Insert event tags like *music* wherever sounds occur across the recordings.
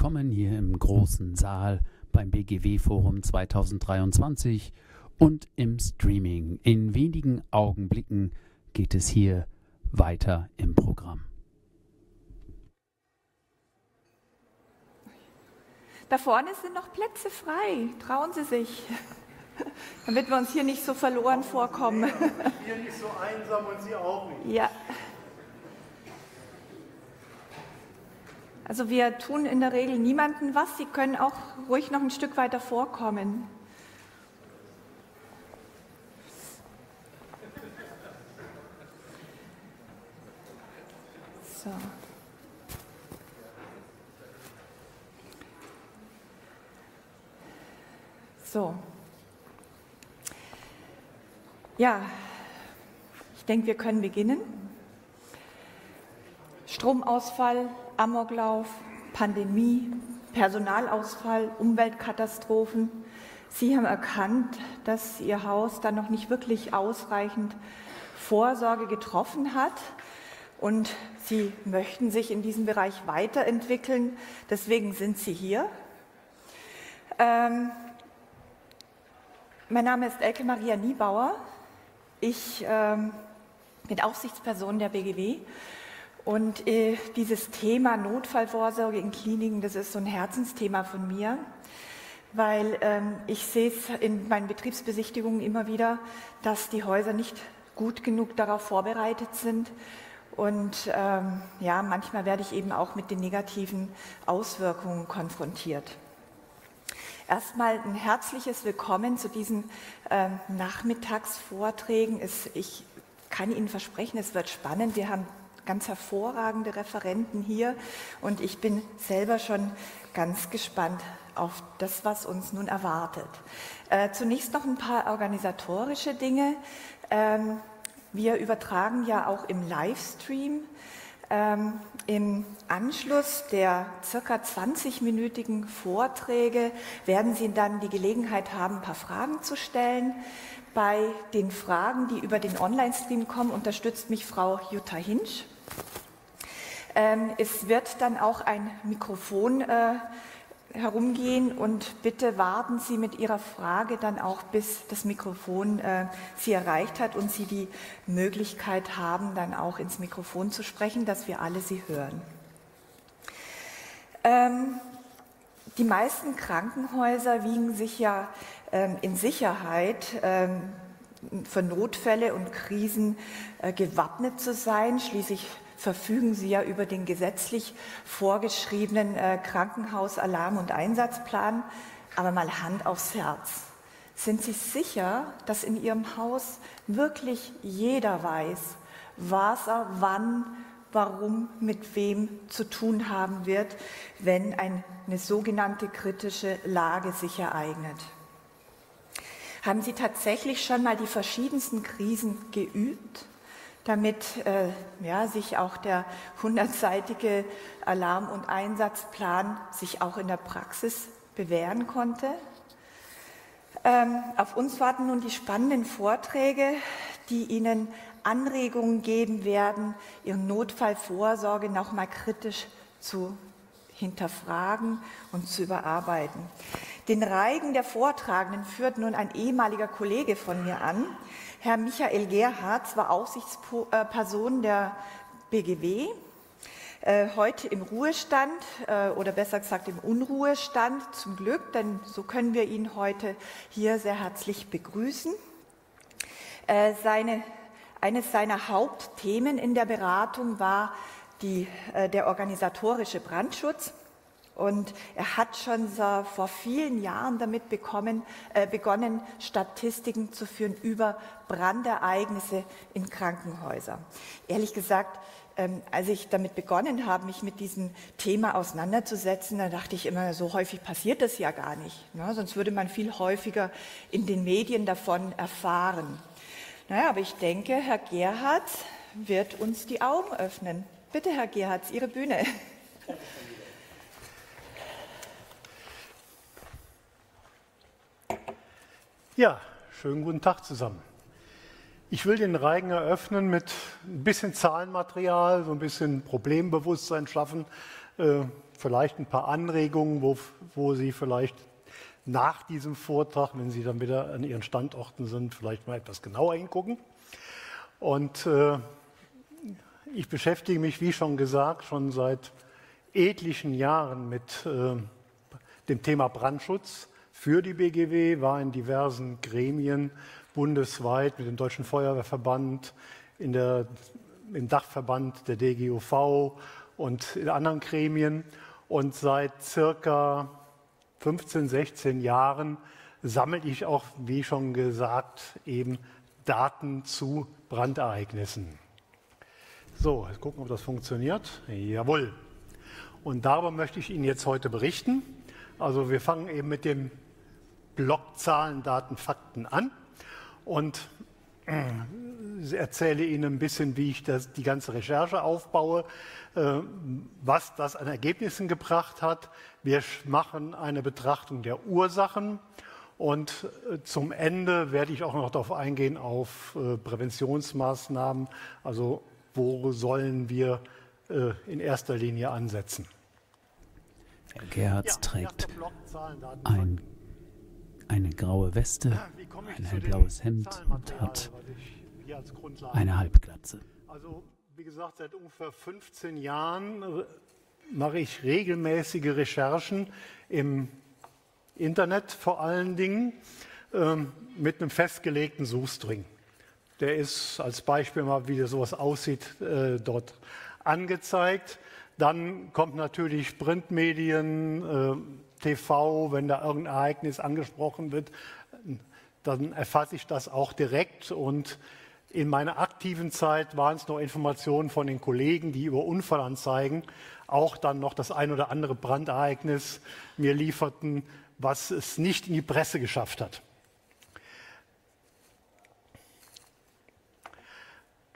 willkommen hier im großen Saal beim BGW Forum 2023 und im Streaming. In wenigen Augenblicken geht es hier weiter im Programm. Da vorne sind noch Plätze frei. Trauen Sie sich, *laughs* damit wir uns hier nicht so verloren vorkommen. Hier nicht so einsam und Sie auch nicht. Ja. Also wir tun in der Regel niemandem was. Sie können auch ruhig noch ein Stück weiter vorkommen. So. So. Ja, ich denke, wir können beginnen. Stromausfall, Amoklauf, Pandemie, Personalausfall, Umweltkatastrophen. Sie haben erkannt, dass Ihr Haus da noch nicht wirklich ausreichend Vorsorge getroffen hat und Sie möchten sich in diesem Bereich weiterentwickeln. Deswegen sind Sie hier. Ähm, mein Name ist Elke Maria Niebauer. Ich ähm, bin Aufsichtsperson der BGW und äh, dieses Thema Notfallvorsorge in Kliniken, das ist so ein Herzensthema von mir, weil ähm, ich sehe es in meinen Betriebsbesichtigungen immer wieder, dass die Häuser nicht gut genug darauf vorbereitet sind. Und ähm, ja, manchmal werde ich eben auch mit den negativen Auswirkungen konfrontiert. Erstmal ein herzliches Willkommen zu diesen äh, Nachmittagsvorträgen. Es, ich kann Ihnen versprechen, es wird spannend. Wir haben ganz hervorragende Referenten hier und ich bin selber schon ganz gespannt auf das, was uns nun erwartet. Äh, zunächst noch ein paar organisatorische Dinge. Ähm, wir übertragen ja auch im Livestream. Ähm, Im Anschluss der circa 20-minütigen Vorträge werden Sie dann die Gelegenheit haben, ein paar Fragen zu stellen. Bei den Fragen, die über den Online-Stream kommen, unterstützt mich Frau Jutta Hinsch. Ähm, es wird dann auch ein Mikrofon äh, herumgehen und bitte warten Sie mit Ihrer Frage dann auch, bis das Mikrofon äh, Sie erreicht hat und Sie die Möglichkeit haben, dann auch ins Mikrofon zu sprechen, dass wir alle Sie hören. Ähm, die meisten Krankenhäuser wiegen sich ja ähm, in Sicherheit. Ähm, für Notfälle und Krisen äh, gewappnet zu sein. Schließlich verfügen Sie ja über den gesetzlich vorgeschriebenen äh, Krankenhausalarm- und Einsatzplan. Aber mal Hand aufs Herz. Sind Sie sicher, dass in Ihrem Haus wirklich jeder weiß, was er wann, warum, mit wem zu tun haben wird, wenn eine sogenannte kritische Lage sich ereignet? Haben Sie tatsächlich schon mal die verschiedensten Krisen geübt? damit äh, ja, sich auch der hundertseitige Alarm- und Einsatzplan sich auch in der Praxis bewähren konnte. Ähm, auf uns warten nun die spannenden Vorträge, die Ihnen Anregungen geben werden, Ihre Notfallvorsorge nochmal kritisch zu hinterfragen und zu überarbeiten. Den Reigen der Vortragenden führt nun ein ehemaliger Kollege von mir an, Herr Michael Gerhardt war Aufsichtsperson der BGW, äh, heute im Ruhestand äh, oder besser gesagt im Unruhestand zum Glück, denn so können wir ihn heute hier sehr herzlich begrüßen. Äh, seine, eines seiner Hauptthemen in der Beratung war die, der organisatorische Brandschutz. Und er hat schon so vor vielen Jahren damit bekommen, äh, begonnen, Statistiken zu führen über Brandereignisse in Krankenhäusern. Ehrlich gesagt, ähm, als ich damit begonnen habe, mich mit diesem Thema auseinanderzusetzen, da dachte ich immer, so häufig passiert das ja gar nicht. Ne? Sonst würde man viel häufiger in den Medien davon erfahren. Naja, aber ich denke, Herr Gerhardt wird uns die Augen öffnen. Bitte, Herr Gerhardt, Ihre Bühne. Ja, schönen guten Tag zusammen. Ich will den Reigen eröffnen mit ein bisschen Zahlenmaterial, so ein bisschen Problembewusstsein schaffen, äh, vielleicht ein paar Anregungen, wo, wo Sie vielleicht nach diesem Vortrag, wenn Sie dann wieder an Ihren Standorten sind, vielleicht mal etwas genauer hingucken. Und äh, ich beschäftige mich, wie schon gesagt, schon seit etlichen Jahren mit äh, dem Thema Brandschutz für die BGW, war in diversen Gremien bundesweit mit dem Deutschen Feuerwehrverband, in der, im Dachverband der DGUV und in anderen Gremien. Und seit circa 15, 16 Jahren sammle ich auch, wie schon gesagt, eben Daten zu Brandereignissen. So, jetzt gucken, ob das funktioniert. Jawohl. Und darüber möchte ich Ihnen jetzt heute berichten. Also wir fangen eben mit dem Block Zahlen, Daten, Fakten an und äh, erzähle Ihnen ein bisschen, wie ich das, die ganze Recherche aufbaue, äh, was das an Ergebnissen gebracht hat. Wir machen eine Betrachtung der Ursachen und äh, zum Ende werde ich auch noch darauf eingehen auf Präventionsmaßnahmen, also wo sollen wir in erster Linie ansetzen. Herr Gerhards ja, trägt ein, eine graue Weste, ein hellblaues Hemd und hat eine Halbglatze. Also, wie gesagt, seit ungefähr 15 Jahren äh, mache ich regelmäßige Recherchen im Internet vor allen Dingen ähm, mit einem festgelegten Suchstring. Der ist als Beispiel mal, wie sowas aussieht, äh, dort angezeigt. Dann kommt natürlich Printmedien, äh, TV, wenn da irgendein Ereignis angesprochen wird, dann erfasse ich das auch direkt. Und in meiner aktiven Zeit waren es noch Informationen von den Kollegen, die über Unfallanzeigen auch dann noch das ein oder andere Brandereignis mir lieferten, was es nicht in die Presse geschafft hat.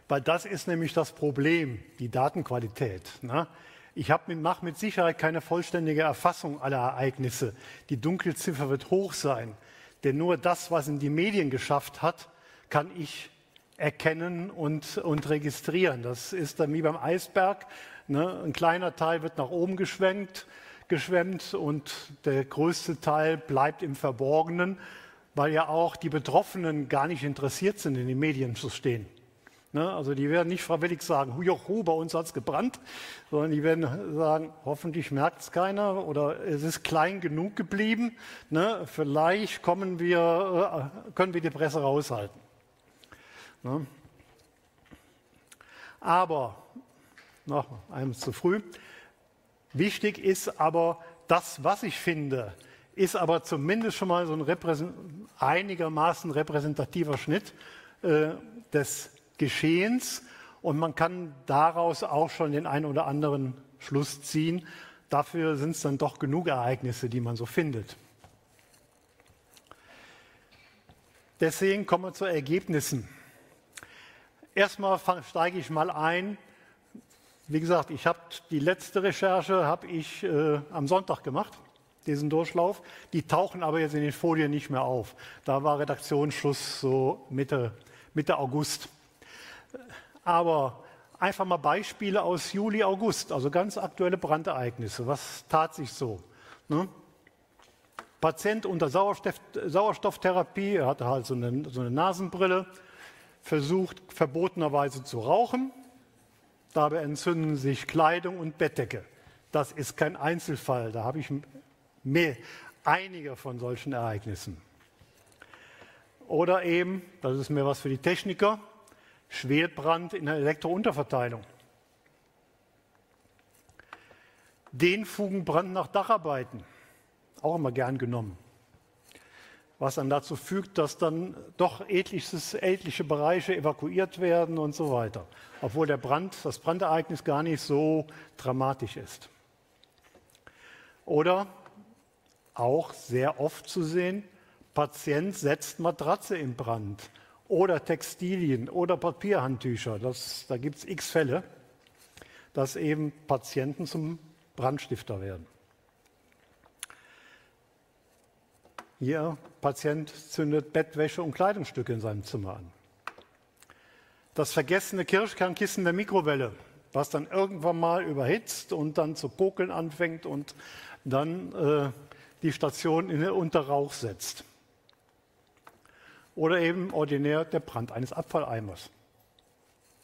Weil das ist nämlich das Problem, die Datenqualität. Ne? Ich mache mit Sicherheit keine vollständige Erfassung aller Ereignisse. Die Dunkelziffer wird hoch sein. Denn nur das, was in die Medien geschafft hat, kann ich erkennen und, und registrieren. Das ist dann wie beim Eisberg. Ne? Ein kleiner Teil wird nach oben geschwenkt, geschwemmt und der größte Teil bleibt im Verborgenen, weil ja auch die Betroffenen gar nicht interessiert sind, in den Medien zu stehen. Ne? Also die werden nicht freiwillig sagen, hujohu, bei uns hat es gebrannt, sondern die werden sagen, hoffentlich merkt es keiner oder es ist klein genug geblieben. Ne? Vielleicht kommen wir, äh, können wir die Presse raushalten. Ne? Aber, noch einmal zu früh, wichtig ist aber, das, was ich finde, ist aber zumindest schon mal so ein einigermaßen repräsentativer Schnitt äh, des Geschehens und man kann daraus auch schon den einen oder anderen Schluss ziehen. Dafür sind es dann doch genug Ereignisse, die man so findet. Deswegen kommen wir zu Ergebnissen. Erstmal steige ich mal ein. Wie gesagt, ich habe die letzte Recherche habe ich äh, am Sonntag gemacht, diesen Durchlauf. Die tauchen aber jetzt in den Folien nicht mehr auf. Da war Redaktionsschluss so Mitte, Mitte August. Aber einfach mal Beispiele aus Juli, August, also ganz aktuelle Brandereignisse. Was tat sich so? Ne? Patient unter Sauerstoff, Sauerstofftherapie, er hatte halt so eine, so eine Nasenbrille, versucht verbotenerweise zu rauchen. Dabei entzünden sich Kleidung und Bettdecke. Das ist kein Einzelfall, da habe ich mehr, einige von solchen Ereignissen. Oder eben, das ist mehr was für die Techniker, Schwertbrand in der Elektrounterverteilung. Fugenbrand nach Dacharbeiten, auch immer gern genommen. Was dann dazu fügt, dass dann doch etliches, etliche Bereiche evakuiert werden und so weiter. Obwohl der Brand, das Brandereignis gar nicht so dramatisch ist. Oder auch sehr oft zu sehen, Patient setzt Matratze in Brand oder Textilien oder Papierhandtücher. Das, da gibt es x Fälle, dass eben Patienten zum Brandstifter werden. Hier, Patient zündet Bettwäsche und Kleidungsstücke in seinem Zimmer an. Das vergessene Kirschkernkissen der Mikrowelle. was dann irgendwann mal überhitzt und dann zu kokeln anfängt und dann äh, die Station in, unter Rauch setzt. Oder eben ordinär der Brand eines Abfalleimers.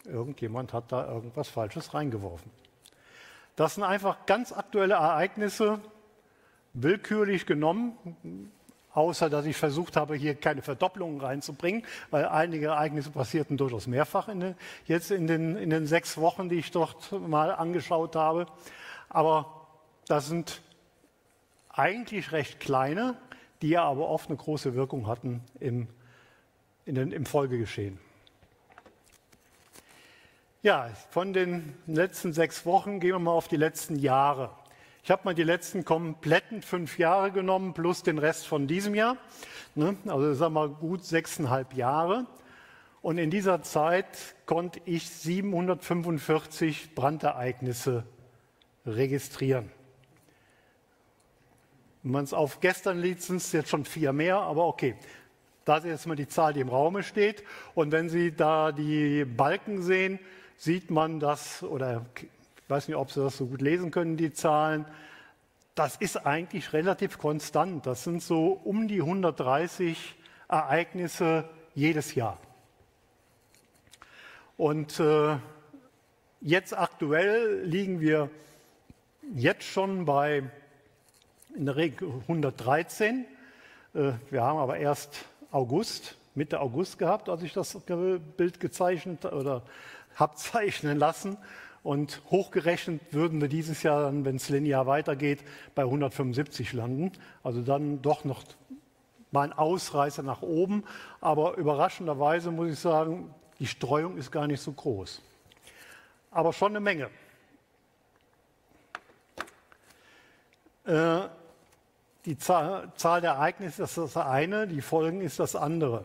Irgendjemand hat da irgendwas Falsches reingeworfen. Das sind einfach ganz aktuelle Ereignisse, willkürlich genommen, außer dass ich versucht habe, hier keine Verdopplungen reinzubringen, weil einige Ereignisse passierten durchaus mehrfach in den, jetzt in den, in den sechs Wochen, die ich dort mal angeschaut habe. Aber das sind eigentlich recht kleine, die ja aber oft eine große Wirkung hatten im, in den, im Folgegeschehen. Ja, von den letzten sechs Wochen gehen wir mal auf die letzten Jahre. Ich habe mal die letzten kompletten fünf Jahre genommen plus den Rest von diesem Jahr. Ne? Also sagen wir mal gut sechseinhalb Jahre. Und in dieser Zeit konnte ich 745 Brandereignisse registrieren. Wenn man es auf gestern liest, sind es jetzt schon vier mehr, aber okay. Das ist jetzt mal die Zahl, die im Raume steht. Und wenn Sie da die Balken sehen, sieht man das, oder ich weiß nicht, ob Sie das so gut lesen können, die Zahlen, das ist eigentlich relativ konstant. Das sind so um die 130 Ereignisse jedes Jahr. Und äh, jetzt aktuell liegen wir jetzt schon bei in der Regel 113. Äh, wir haben aber erst August, Mitte August gehabt, als ich das Bild gezeichnet oder habe zeichnen lassen. Und hochgerechnet würden wir dieses Jahr dann, wenn es linear weitergeht, bei 175 landen. Also dann doch noch mal ein Ausreißer nach oben. Aber überraschenderweise muss ich sagen, die Streuung ist gar nicht so groß. Aber schon eine Menge. Äh, die Zahl, der Ereignisse ist das eine, die Folgen ist das andere.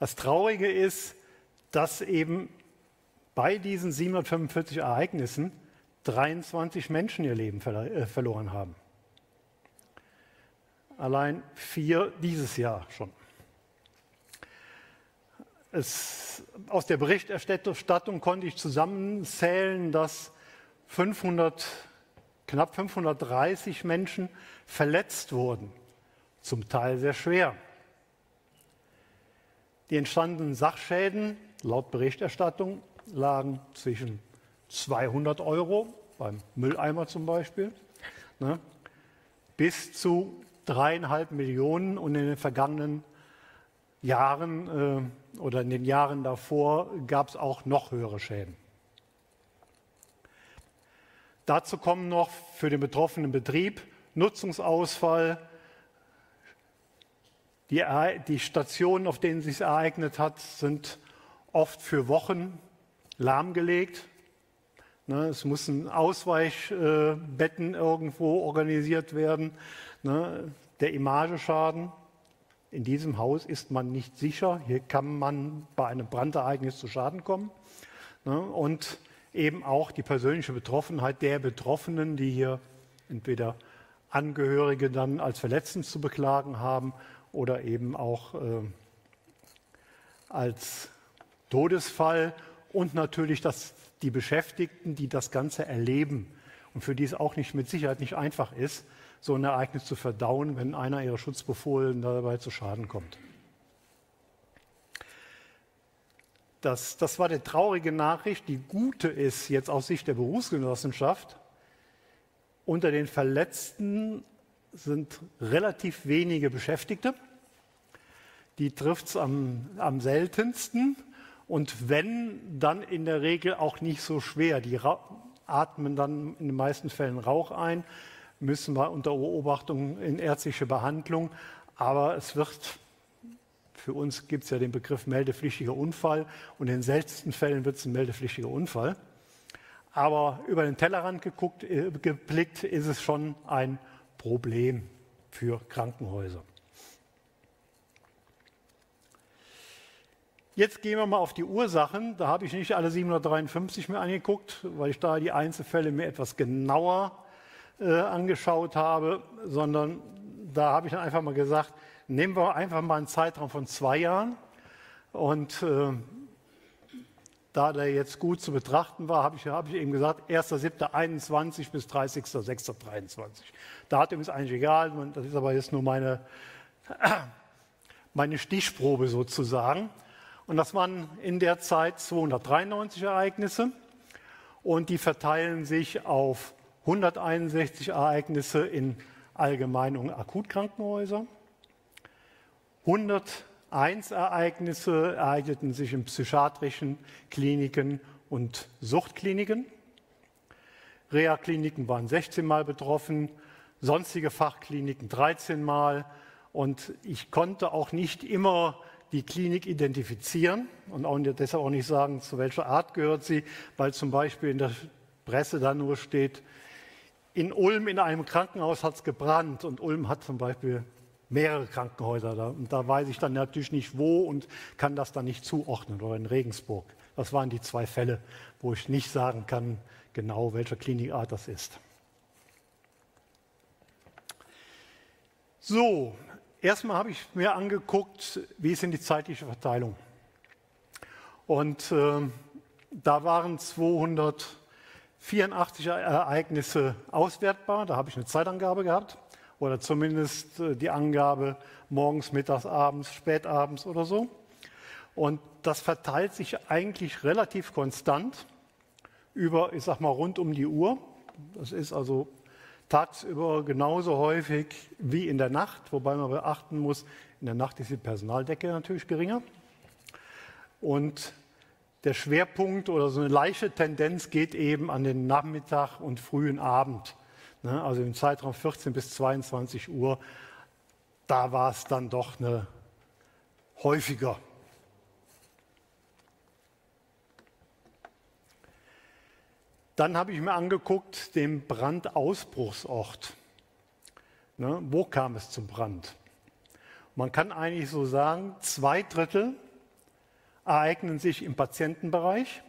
Das Traurige ist, dass eben bei diesen 745 Ereignissen 23 Menschen ihr Leben äh, verloren haben. Allein vier dieses Jahr schon. Es, aus der Berichterstattung konnte ich zusammenzählen, dass 500, knapp 530 Menschen verletzt wurden, zum Teil sehr schwer. Die entstandenen Sachschäden laut Berichterstattung lagen zwischen 200 Euro beim Mülleimer zum Beispiel ne, bis zu dreieinhalb Millionen und in den vergangenen Jahren äh, oder in den Jahren davor gab es auch noch höhere Schäden. Dazu kommen noch für den betroffenen Betrieb Nutzungsausfall, die, die Stationen, auf denen es sich ereignet hat, sind oft für Wochen lahmgelegt. Ne, es müssen Ausweichbetten irgendwo organisiert werden. Ne, der Imageschaden. In diesem Haus ist man nicht sicher. Hier kann man bei einem Brandereignis zu Schaden kommen. Ne, und eben auch die persönliche Betroffenheit der Betroffenen, die hier entweder Angehörige dann als verletzend zu beklagen haben oder eben auch äh, als Todesfall und natürlich das, die Beschäftigten, die das Ganze erleben und für die es auch nicht mit Sicherheit nicht einfach ist, so ein Ereignis zu verdauen, wenn einer ihrer Schutzbefohlenen dabei zu Schaden kommt. Das, das war die traurige Nachricht. Die gute ist jetzt aus Sicht der Berufsgenossenschaft, unter den Verletzten sind relativ wenige Beschäftigte. Die trifft es am, am seltensten. Und wenn, dann in der Regel auch nicht so schwer. Die atmen dann in den meisten Fällen Rauch ein, müssen wir unter Beobachtung in ärztliche Behandlung. Aber es wird, für uns gibt es ja den Begriff meldepflichtiger Unfall und in den seltensten Fällen wird es ein meldepflichtiger Unfall. Aber über den Tellerrand geguckt, äh, geblickt ist es schon ein Problem für Krankenhäuser. Jetzt gehen wir mal auf die Ursachen. Da habe ich nicht alle 753 mir angeguckt, weil ich da die Einzelfälle mir etwas genauer äh, angeschaut habe, sondern da habe ich dann einfach mal gesagt, nehmen wir einfach mal einen Zeitraum von zwei Jahren und äh, da der jetzt gut zu betrachten war, habe ich, hab ich eben gesagt, 1.7.21 bis 30.06.23. Datum ist eigentlich egal, das ist aber jetzt nur meine, *clears throat* meine Stichprobe sozusagen. Und das waren in der Zeit 293 Ereignisse und die verteilen sich auf 161 Ereignisse in Allgemein- und Akutkrankenhäusern, 100 Eins-Ereignisse ereigneten sich in psychiatrischen Kliniken und Suchtkliniken. Reha-Kliniken waren 16 Mal betroffen, sonstige Fachkliniken 13 Mal. Und ich konnte auch nicht immer die Klinik identifizieren und auch deshalb auch nicht sagen, zu welcher Art gehört sie, weil zum Beispiel in der Presse da nur steht, in Ulm in einem Krankenhaus hat es gebrannt und Ulm hat zum Beispiel mehrere Krankenhäuser da. Und da weiß ich dann natürlich nicht wo und kann das dann nicht zuordnen. Oder in Regensburg. Das waren die zwei Fälle, wo ich nicht sagen kann, genau welcher Klinikart das ist. So, erstmal habe ich mir angeguckt, wie ist denn die zeitliche Verteilung. Und äh, da waren 284 Ereignisse auswertbar, da habe ich eine Zeitangabe gehabt oder zumindest äh, die Angabe morgens, mittags, abends, spätabends oder so. Und das verteilt sich eigentlich relativ konstant über, ich sag mal, rund um die Uhr. Das ist also tagsüber genauso häufig wie in der Nacht, wobei man beachten muss, in der Nacht ist die Personaldecke natürlich geringer. Und der Schwerpunkt oder so eine leichte Tendenz geht eben an den Nachmittag und frühen Abend. Ne, also im Zeitraum 14 bis 22 Uhr, da war es dann doch eine häufiger. Dann habe ich mir angeguckt den Brandausbruchsort. Ne, wo kam es zum Brand? Man kann eigentlich so sagen, zwei Drittel ereignen sich im Patientenbereich.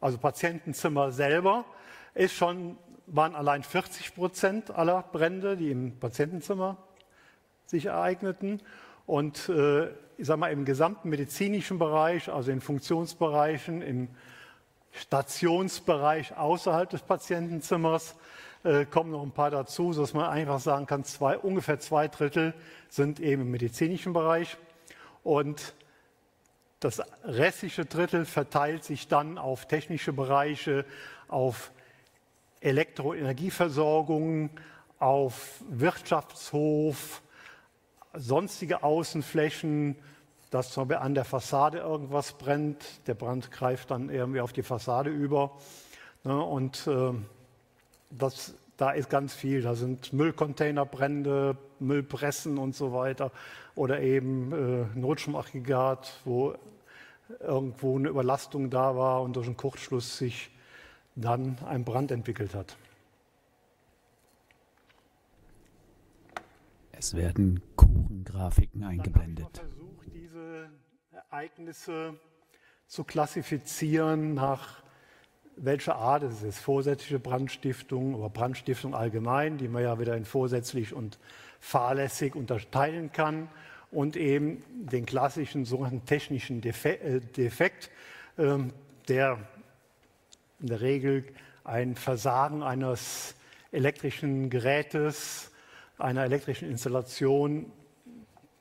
Also Patientenzimmer selber ist schon waren allein 40 Prozent aller Brände, die im Patientenzimmer sich ereigneten. Und äh, ich sage mal, im gesamten medizinischen Bereich, also in Funktionsbereichen, im Stationsbereich außerhalb des Patientenzimmers, äh, kommen noch ein paar dazu, sodass man einfach sagen kann, zwei, ungefähr zwei Drittel sind eben im medizinischen Bereich. Und das restliche Drittel verteilt sich dann auf technische Bereiche, auf Elektroenergieversorgung, auf Wirtschaftshof, sonstige Außenflächen, dass zum Beispiel an der Fassade irgendwas brennt. Der Brand greift dann irgendwie auf die Fassade über. Ne, und äh, das, da ist ganz viel. Da sind Müllcontainerbrände, Müllpressen und so weiter. Oder eben äh, Notstromaggregat, wo irgendwo eine Überlastung da war und durch einen Kurzschluss sich dann ein Brand entwickelt hat. Es werden Kuchengrafiken eingeblendet. Ich habe versucht, diese Ereignisse zu klassifizieren nach welcher Art es ist. Vorsätzliche Brandstiftung oder Brandstiftung allgemein, die man ja wieder in vorsätzlich und fahrlässig unterteilen kann. Und eben den klassischen sogenannten technischen äh, Defekt, ähm, der in der Regel ein Versagen eines elektrischen Gerätes, einer elektrischen Installation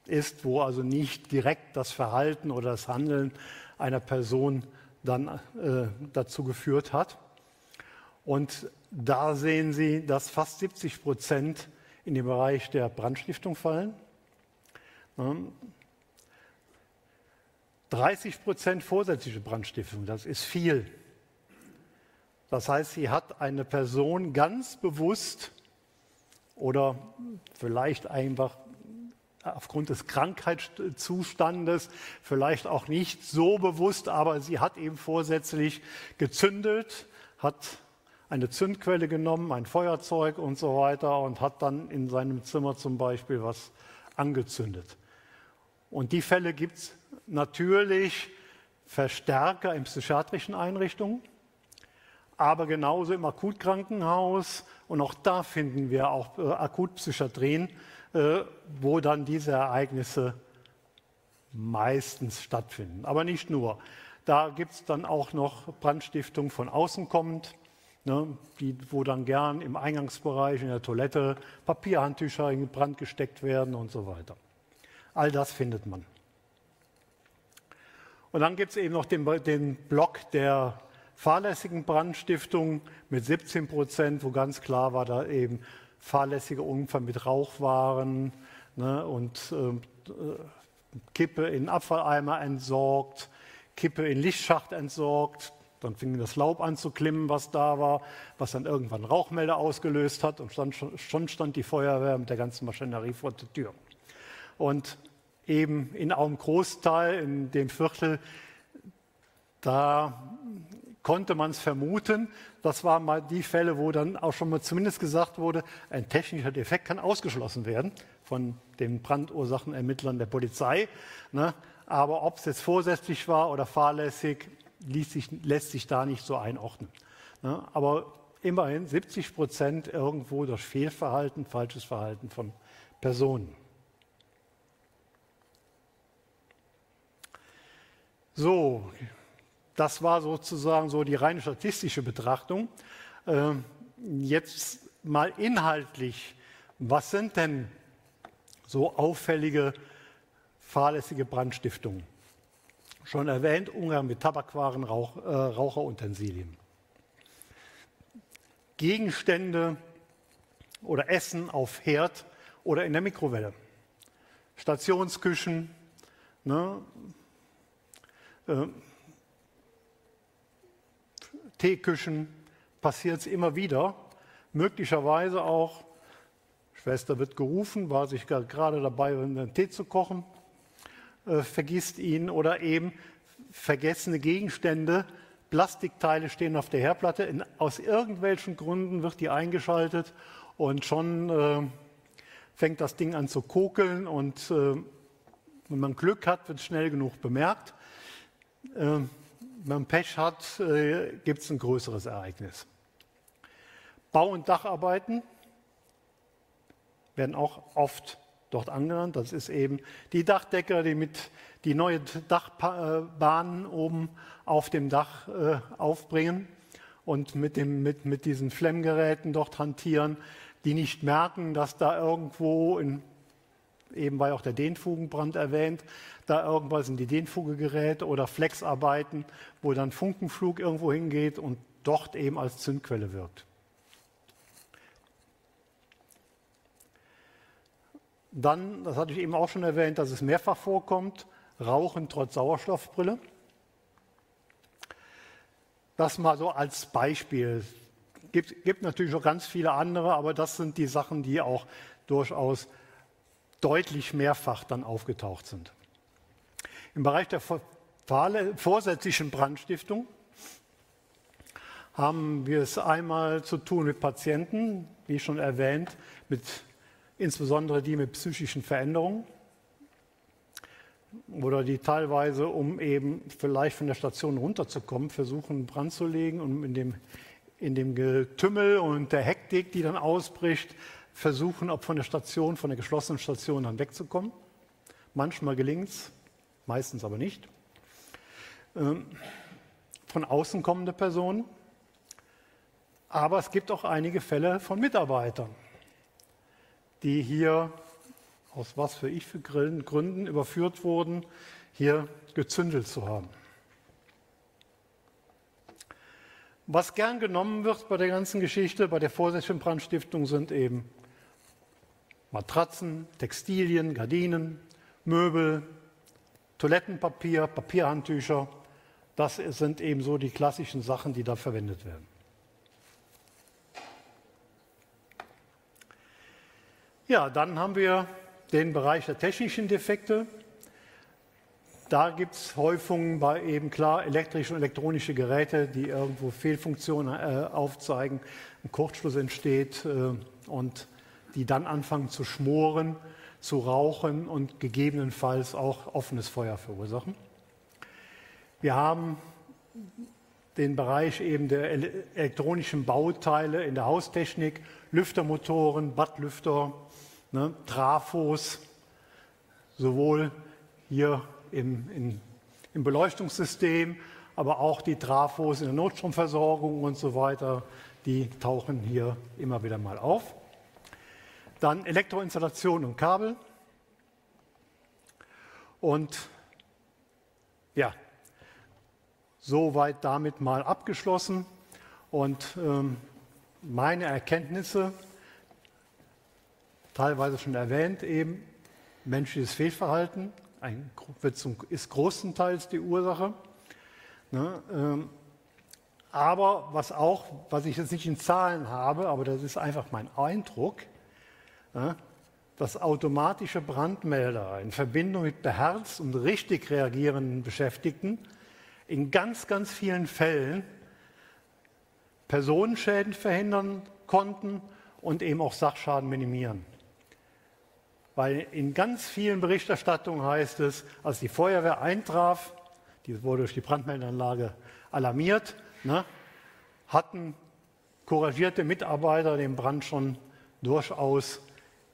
ist, wo also nicht direkt das Verhalten oder das Handeln einer Person dann äh, dazu geführt hat. Und da sehen Sie, dass fast 70 Prozent in den Bereich der Brandstiftung fallen. 30 Prozent vorsätzliche Brandstiftung, das ist viel. Das heißt, sie hat eine Person ganz bewusst oder vielleicht einfach aufgrund des Krankheitszustandes, vielleicht auch nicht so bewusst, aber sie hat eben vorsätzlich gezündet, hat eine Zündquelle genommen, ein Feuerzeug und so weiter und hat dann in seinem Zimmer zum Beispiel was angezündet. Und die Fälle gibt es natürlich verstärker in psychiatrischen Einrichtungen aber genauso im Akutkrankenhaus. Und auch da finden wir auch äh, Akutpsychiatrien, äh, wo dann diese Ereignisse meistens stattfinden. Aber nicht nur. Da gibt es dann auch noch Brandstiftung von außen kommend, ne, die, wo dann gern im Eingangsbereich, in der Toilette Papierhandtücher in Brand gesteckt werden und so weiter. All das findet man. Und dann gibt es eben noch den, den Block der fahrlässigen Brandstiftung mit 17 Prozent, wo ganz klar war, da eben fahrlässige Unfall mit Rauch waren ne, und ähm, äh, Kippe in Abfalleimer entsorgt, Kippe in Lichtschacht entsorgt. Dann fing das Laub an zu klimmen, was da war, was dann irgendwann Rauchmelder ausgelöst hat und stand, schon stand die Feuerwehr mit der ganzen Maschinerie vor der Tür. Und eben in einem Großteil, in dem Viertel, da konnte man es vermuten. Das waren mal die Fälle, wo dann auch schon mal zumindest gesagt wurde, ein technischer Defekt kann ausgeschlossen werden von den Brandursachenermittlern der Polizei. Ne? Aber ob es jetzt vorsätzlich war oder fahrlässig, sich, lässt sich da nicht so einordnen. Ne? Aber immerhin 70 Prozent irgendwo durch Fehlverhalten, falsches Verhalten von Personen. So, das war sozusagen so die reine statistische Betrachtung. Ähm, jetzt mal inhaltlich, was sind denn so auffällige fahrlässige Brandstiftungen? Schon erwähnt, Umgang mit Tabakwaren, Rauch, äh, Raucherutensilien. Gegenstände oder Essen auf Herd oder in der Mikrowelle. Stationsküchen, ne, äh, Teeküchen passiert es immer wieder. Möglicherweise auch, Schwester wird gerufen, war sich gerade dabei, einen Tee zu kochen, äh, vergisst ihn oder eben vergessene Gegenstände, Plastikteile stehen auf der Herdplatte. In, aus irgendwelchen Gründen wird die eingeschaltet und schon äh, fängt das Ding an zu kokeln und äh, wenn man Glück hat, wird es schnell genug bemerkt. Äh, wenn man Pech hat, äh, gibt es ein größeres Ereignis. Bau- und Dacharbeiten werden auch oft dort angewandt. Das ist eben die Dachdecker, die mit die neue Dachbahnen oben auf dem Dach äh, aufbringen und mit, dem, mit, mit diesen Flemmgeräten dort hantieren, die nicht merken, dass da irgendwo in eben war auch der Dehnfugenbrand erwähnt, da irgendwas in die Dehnfuge gerät oder Flexarbeiten, wo dann Funkenflug irgendwo hingeht und dort eben als Zündquelle wirkt. Dann, das hatte ich eben auch schon erwähnt, dass es mehrfach vorkommt, Rauchen trotz Sauerstoffbrille. Das mal so als Beispiel. Es gibt, gibt natürlich noch ganz viele andere, aber das sind die Sachen, die auch durchaus deutlich mehrfach dann aufgetaucht sind. Im Bereich der vorsätzlichen Brandstiftung haben wir es einmal zu tun mit Patienten, wie schon erwähnt, mit insbesondere die mit psychischen Veränderungen oder die teilweise, um eben vielleicht von der Station runterzukommen, versuchen Brand zu legen und in dem, in dem Getümmel und der Hektik, die dann ausbricht, versuchen, ob von der Station, von der geschlossenen Station dann wegzukommen. Manchmal gelingt es, meistens aber nicht. Ähm, von außen kommende Personen. Aber es gibt auch einige Fälle von Mitarbeitern, die hier aus was für ich für Gründen überführt wurden, hier gezündelt zu haben. Was gern genommen wird bei der ganzen Geschichte, bei der vorsätzlichen Brandstiftung, sind eben Matratzen, Textilien, Gardinen, Möbel, Toilettenpapier, Papierhandtücher. Das sind eben so die klassischen Sachen, die da verwendet werden. Ja, dann haben wir den Bereich der technischen Defekte. Da gibt es Häufungen bei eben klar elektrische und elektronische Geräte, die irgendwo Fehlfunktionen äh, aufzeigen, ein Kurzschluss entsteht äh, und die dann anfangen zu schmoren, zu rauchen und gegebenenfalls auch offenes Feuer verursachen. Wir haben den Bereich eben der elektronischen Bauteile in der Haustechnik, Lüftermotoren, Badlüfter, ne, Trafos, sowohl hier im, in, im Beleuchtungssystem, aber auch die Trafos in der Notstromversorgung und so weiter, die tauchen hier immer wieder mal auf. Dann Elektroinstallation und Kabel. Und ja, soweit damit mal abgeschlossen. Und ähm, meine Erkenntnisse, teilweise schon erwähnt, eben menschliches Fehlverhalten ein, ist großenteils die Ursache. Ne, ähm, aber was auch, was ich jetzt nicht in Zahlen habe, aber das ist einfach mein Eindruck, dass automatische Brandmelder in Verbindung mit beherzt und richtig reagierenden Beschäftigten in ganz, ganz vielen Fällen Personenschäden verhindern konnten und eben auch Sachschaden minimieren. Weil in ganz vielen Berichterstattungen heißt es, als die Feuerwehr eintraf, die wurde durch die Brandmeldanlage alarmiert, ne, hatten couragierte Mitarbeiter den Brand schon durchaus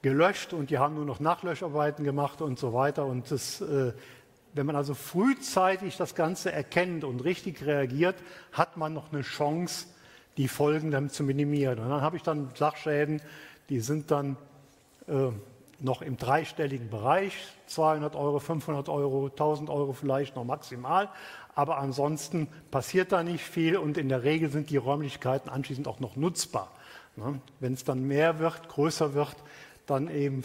gelöscht und die haben nur noch Nachlöscharbeiten gemacht und so weiter. Und das, äh, wenn man also frühzeitig das Ganze erkennt und richtig reagiert, hat man noch eine Chance, die Folgen dann zu minimieren. Und dann habe ich dann Sachschäden, die sind dann äh, noch im dreistelligen Bereich, 200 Euro, 500 Euro, 1000 Euro vielleicht noch maximal. Aber ansonsten passiert da nicht viel und in der Regel sind die Räumlichkeiten anschließend auch noch nutzbar. Ne? Wenn es dann mehr wird, größer wird, dann eben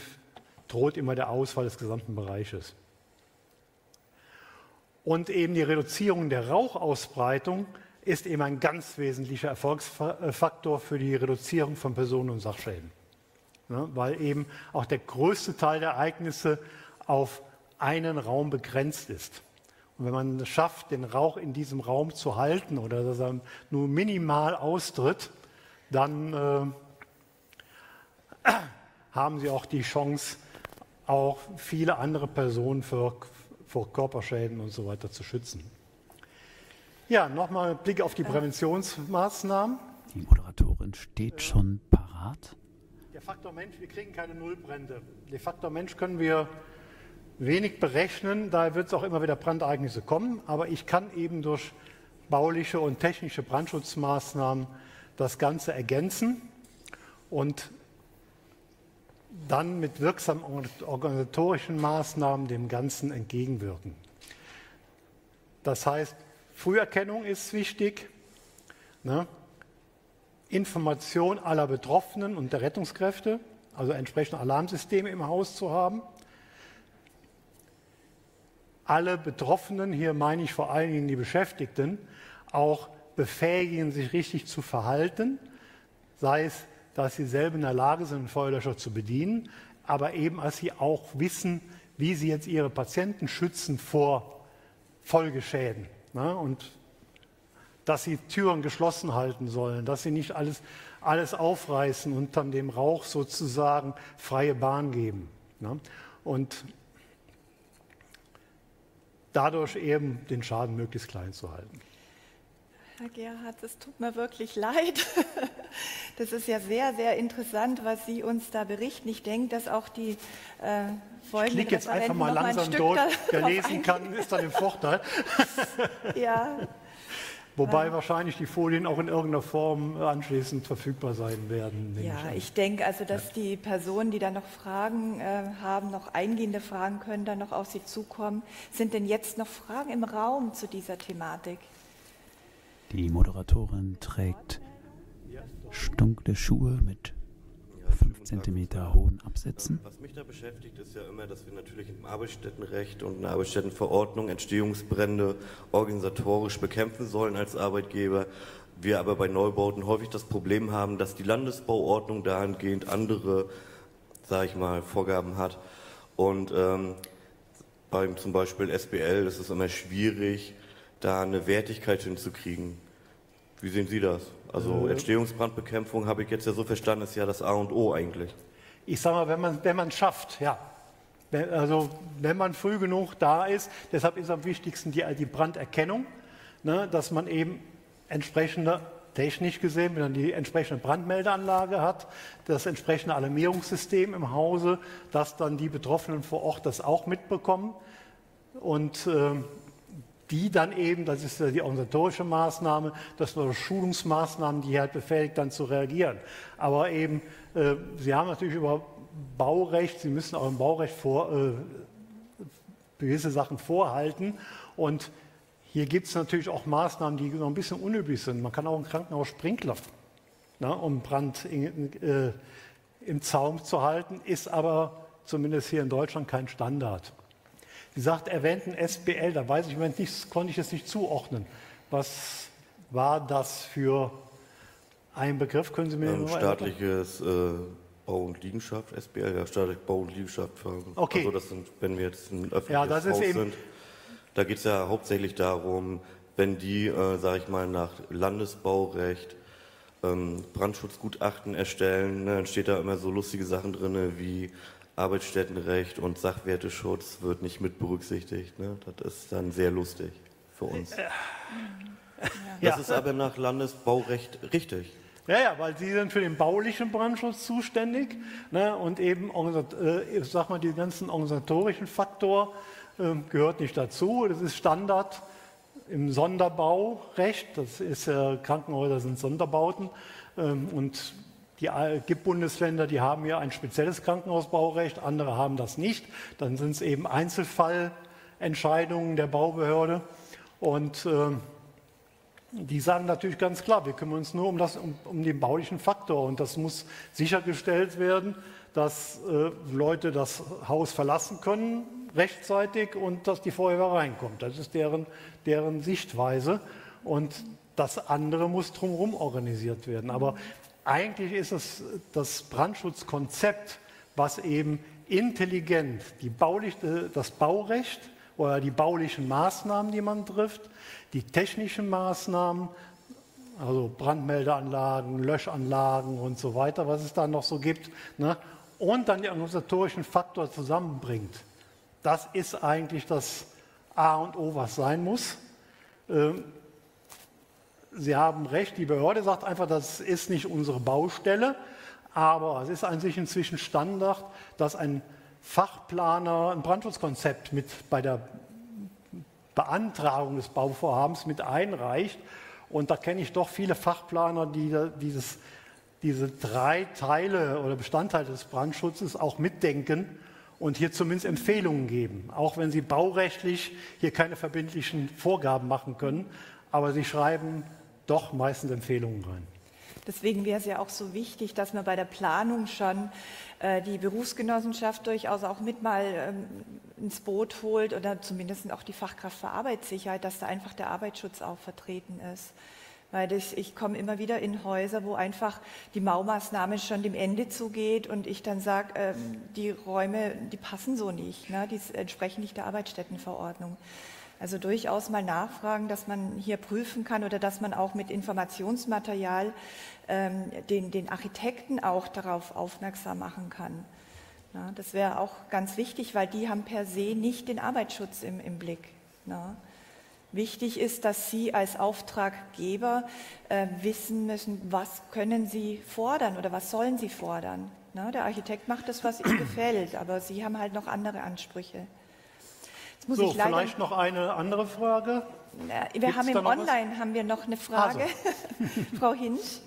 droht immer der Ausfall des gesamten Bereiches. Und eben die Reduzierung der Rauchausbreitung ist eben ein ganz wesentlicher Erfolgsfaktor für die Reduzierung von Personen- und Sachschäden ne, weil eben auch der größte Teil der Ereignisse auf einen Raum begrenzt ist. Und wenn man es schafft, den Rauch in diesem Raum zu halten oder dass er nur minimal austritt, dann äh, haben Sie auch die Chance, auch viele andere Personen vor, vor Körperschäden und so weiter zu schützen. Ja, nochmal Blick auf die Präventionsmaßnahmen. Die Moderatorin steht schon parat. Der Faktor Mensch, wir kriegen keine Nullbrände. Der Faktor Mensch können wir wenig berechnen, daher wird es auch immer wieder Brandereignisse kommen, aber ich kann eben durch bauliche und technische Brandschutzmaßnahmen das Ganze ergänzen und dann mit wirksamen organisatorischen Maßnahmen dem Ganzen entgegenwirken. Das heißt, Früherkennung ist wichtig. Ne? Information aller Betroffenen und der Rettungskräfte, also entsprechende Alarmsysteme im Haus zu haben. Alle Betroffenen, hier meine ich vor allen Dingen die Beschäftigten, auch befähigen, sich richtig zu verhalten, sei es, dass sie selber in der Lage sind, einen Feuerlöscher zu bedienen, aber eben, dass sie auch wissen, wie sie jetzt ihre Patienten schützen vor Folgeschäden. Ne? Und dass sie Türen geschlossen halten sollen, dass sie nicht alles, alles aufreißen und dann dem Rauch sozusagen freie Bahn geben. Ne? Und dadurch eben den Schaden möglichst klein zu halten. Herr Gerhard, es tut mir wirklich leid. *laughs* Das ist ja sehr, sehr interessant, was Sie uns da berichten. Ich denke, dass auch die äh, folgenden Ich jetzt einfach mal langsam ein durch. Wer lesen kann, ist dann im Vorteil. *laughs* *laughs* Ja, Wobei ja. wahrscheinlich die Folien auch in irgendeiner Form anschließend verfügbar sein werden. Ja, ich, ich denke also, dass ja. die Personen, die da noch Fragen äh, haben, noch eingehende Fragen können, dann noch auf Sie zukommen. Sind denn jetzt noch Fragen im Raum zu dieser Thematik? Die Moderatorin trägt dunkle Schuhe mit 5 cm hohen Absätzen. Was mich da beschäftigt, ist ja immer, dass wir natürlich im Arbeitsstättenrecht und in der Arbeitsstättenverordnung Entstehungsbrände organisatorisch bekämpfen sollen als Arbeitgeber. Wir aber bei Neubauten häufig das Problem haben, dass die Landesbauordnung dahingehend andere, sage ich mal, Vorgaben hat. Und ähm, beim zum Beispiel SBL ist es immer schwierig, da eine Wertigkeit hinzukriegen. Wie sehen Sie das? Also äh, Entstehungsbrandbekämpfung habe ich jetzt ja so verstanden, ist ja das A und O eigentlich. Ich sage mal, wenn man wenn man schafft, ja. Also wenn man früh genug da ist, deshalb ist am wichtigsten die, die Branderkennung, ne, dass man eben entsprechende technisch gesehen, wenn man die entsprechende Brandmeldeanlage hat, das entsprechende Alarmierungssystem im Hause, dass dann die Betroffenen vor Ort das auch mitbekommen. Und äh, die dann eben, das ist die organisatorische Maßnahme, das sind Schulungsmaßnahmen, die halt befähigt, dann zu reagieren. Aber eben, äh, Sie haben natürlich über Baurecht, Sie müssen auch im Baurecht vor, äh, gewisse Sachen vorhalten. Und hier gibt es natürlich auch Maßnahmen, die noch ein bisschen unüblich sind. Man kann auch im Krankenhaus Sprinkler, ne, um Brand in, äh, im Zaum zu halten, ist aber zumindest hier in Deutschland kein Standard. Sie sagt, erwähnten SBL, da weiß ich nicht, konnte ich es nicht zuordnen. Was war das für ein Begriff? Können Sie mir ähm, staatliches äh, Bau und Liegenschaft, SBL, ja, staatlich Bau und Liegenschaft. Okay. Also das sind, wenn wir jetzt ein öffentliches ja, das Haus ist sind, da geht es ja hauptsächlich darum, wenn die, äh, sage ich mal, nach Landesbaurecht ähm, Brandschutzgutachten erstellen, ne, dann steht da immer so lustige Sachen drin wie Arbeitsstättenrecht und Sachwerteschutz wird nicht mit berücksichtigt. Ne? Das ist dann sehr lustig für uns. Äh, das ja. ist aber nach Landesbaurecht richtig. Ja, ja, weil Sie sind für den baulichen Brandschutz zuständig ne, und eben, äh, sag mal, die ganzen organisatorischen Faktor äh, gehört nicht dazu. Das ist Standard im Sonderbaurecht. Das ist äh, Krankenhäuser sind Sonderbauten ähm, und die gibt Bundesländer, die haben ja ein spezielles Krankenhausbaurecht, andere haben das nicht. Dann sind es eben Einzelfallentscheidungen der Baubehörde. Und äh, die sagen natürlich ganz klar, wir kümmern uns nur um, das, um, um den baulichen Faktor. Und das muss sichergestellt werden, dass äh, Leute das Haus verlassen können rechtzeitig und dass die Feuerwehr reinkommt. Das ist deren, deren Sichtweise. Und das andere muss drumherum organisiert werden. Aber eigentlich ist es das Brandschutzkonzept, was eben intelligent die bauliche, das Baurecht oder die baulichen Maßnahmen, die man trifft, die technischen Maßnahmen, also Brandmeldeanlagen, Löschanlagen und so weiter, was es da noch so gibt, ne, und dann den organisatorischen Faktor zusammenbringt. Das ist eigentlich das A und O, was sein muss. Ähm, Sie haben recht, die Behörde sagt einfach, das ist nicht unsere Baustelle, aber es ist an sich inzwischen Standard, dass ein Fachplaner ein Brandschutzkonzept mit bei der Beantragung des Bauvorhabens mit einreicht. Und da kenne ich doch viele Fachplaner, die dieses, diese drei Teile oder Bestandteile des Brandschutzes auch mitdenken und hier zumindest Empfehlungen geben, auch wenn sie baurechtlich hier keine verbindlichen Vorgaben machen können. Aber sie schreiben doch meistens Empfehlungen rein. Deswegen wäre es ja auch so wichtig, dass man bei der Planung schon äh, die Berufsgenossenschaft durchaus auch mit mal ähm, ins Boot holt oder zumindest auch die Fachkraft für Arbeitssicherheit, dass da einfach der Arbeitsschutz auch vertreten ist. Weil das, ich komme immer wieder in Häuser, wo einfach die Maumaßnahme schon dem Ende zugeht und ich dann sage, äh, die Räume, die passen so nicht, ne? die entsprechen nicht der Arbeitsstättenverordnung. Also durchaus mal nachfragen, dass man hier prüfen kann oder dass man auch mit Informationsmaterial ähm, den, den Architekten auch darauf aufmerksam machen kann. Na, das wäre auch ganz wichtig, weil die haben per se nicht den Arbeitsschutz im, im Blick. Na. Wichtig ist, dass Sie als Auftraggeber äh, wissen müssen, was können Sie fordern oder was sollen Sie fordern. Na, der Architekt macht das, was ihm gefällt, aber Sie haben halt noch andere Ansprüche so, vielleicht noch eine andere Frage. wir Gibt's haben im Online haben wir noch eine Frage. Also. *laughs* Frau Hinsch.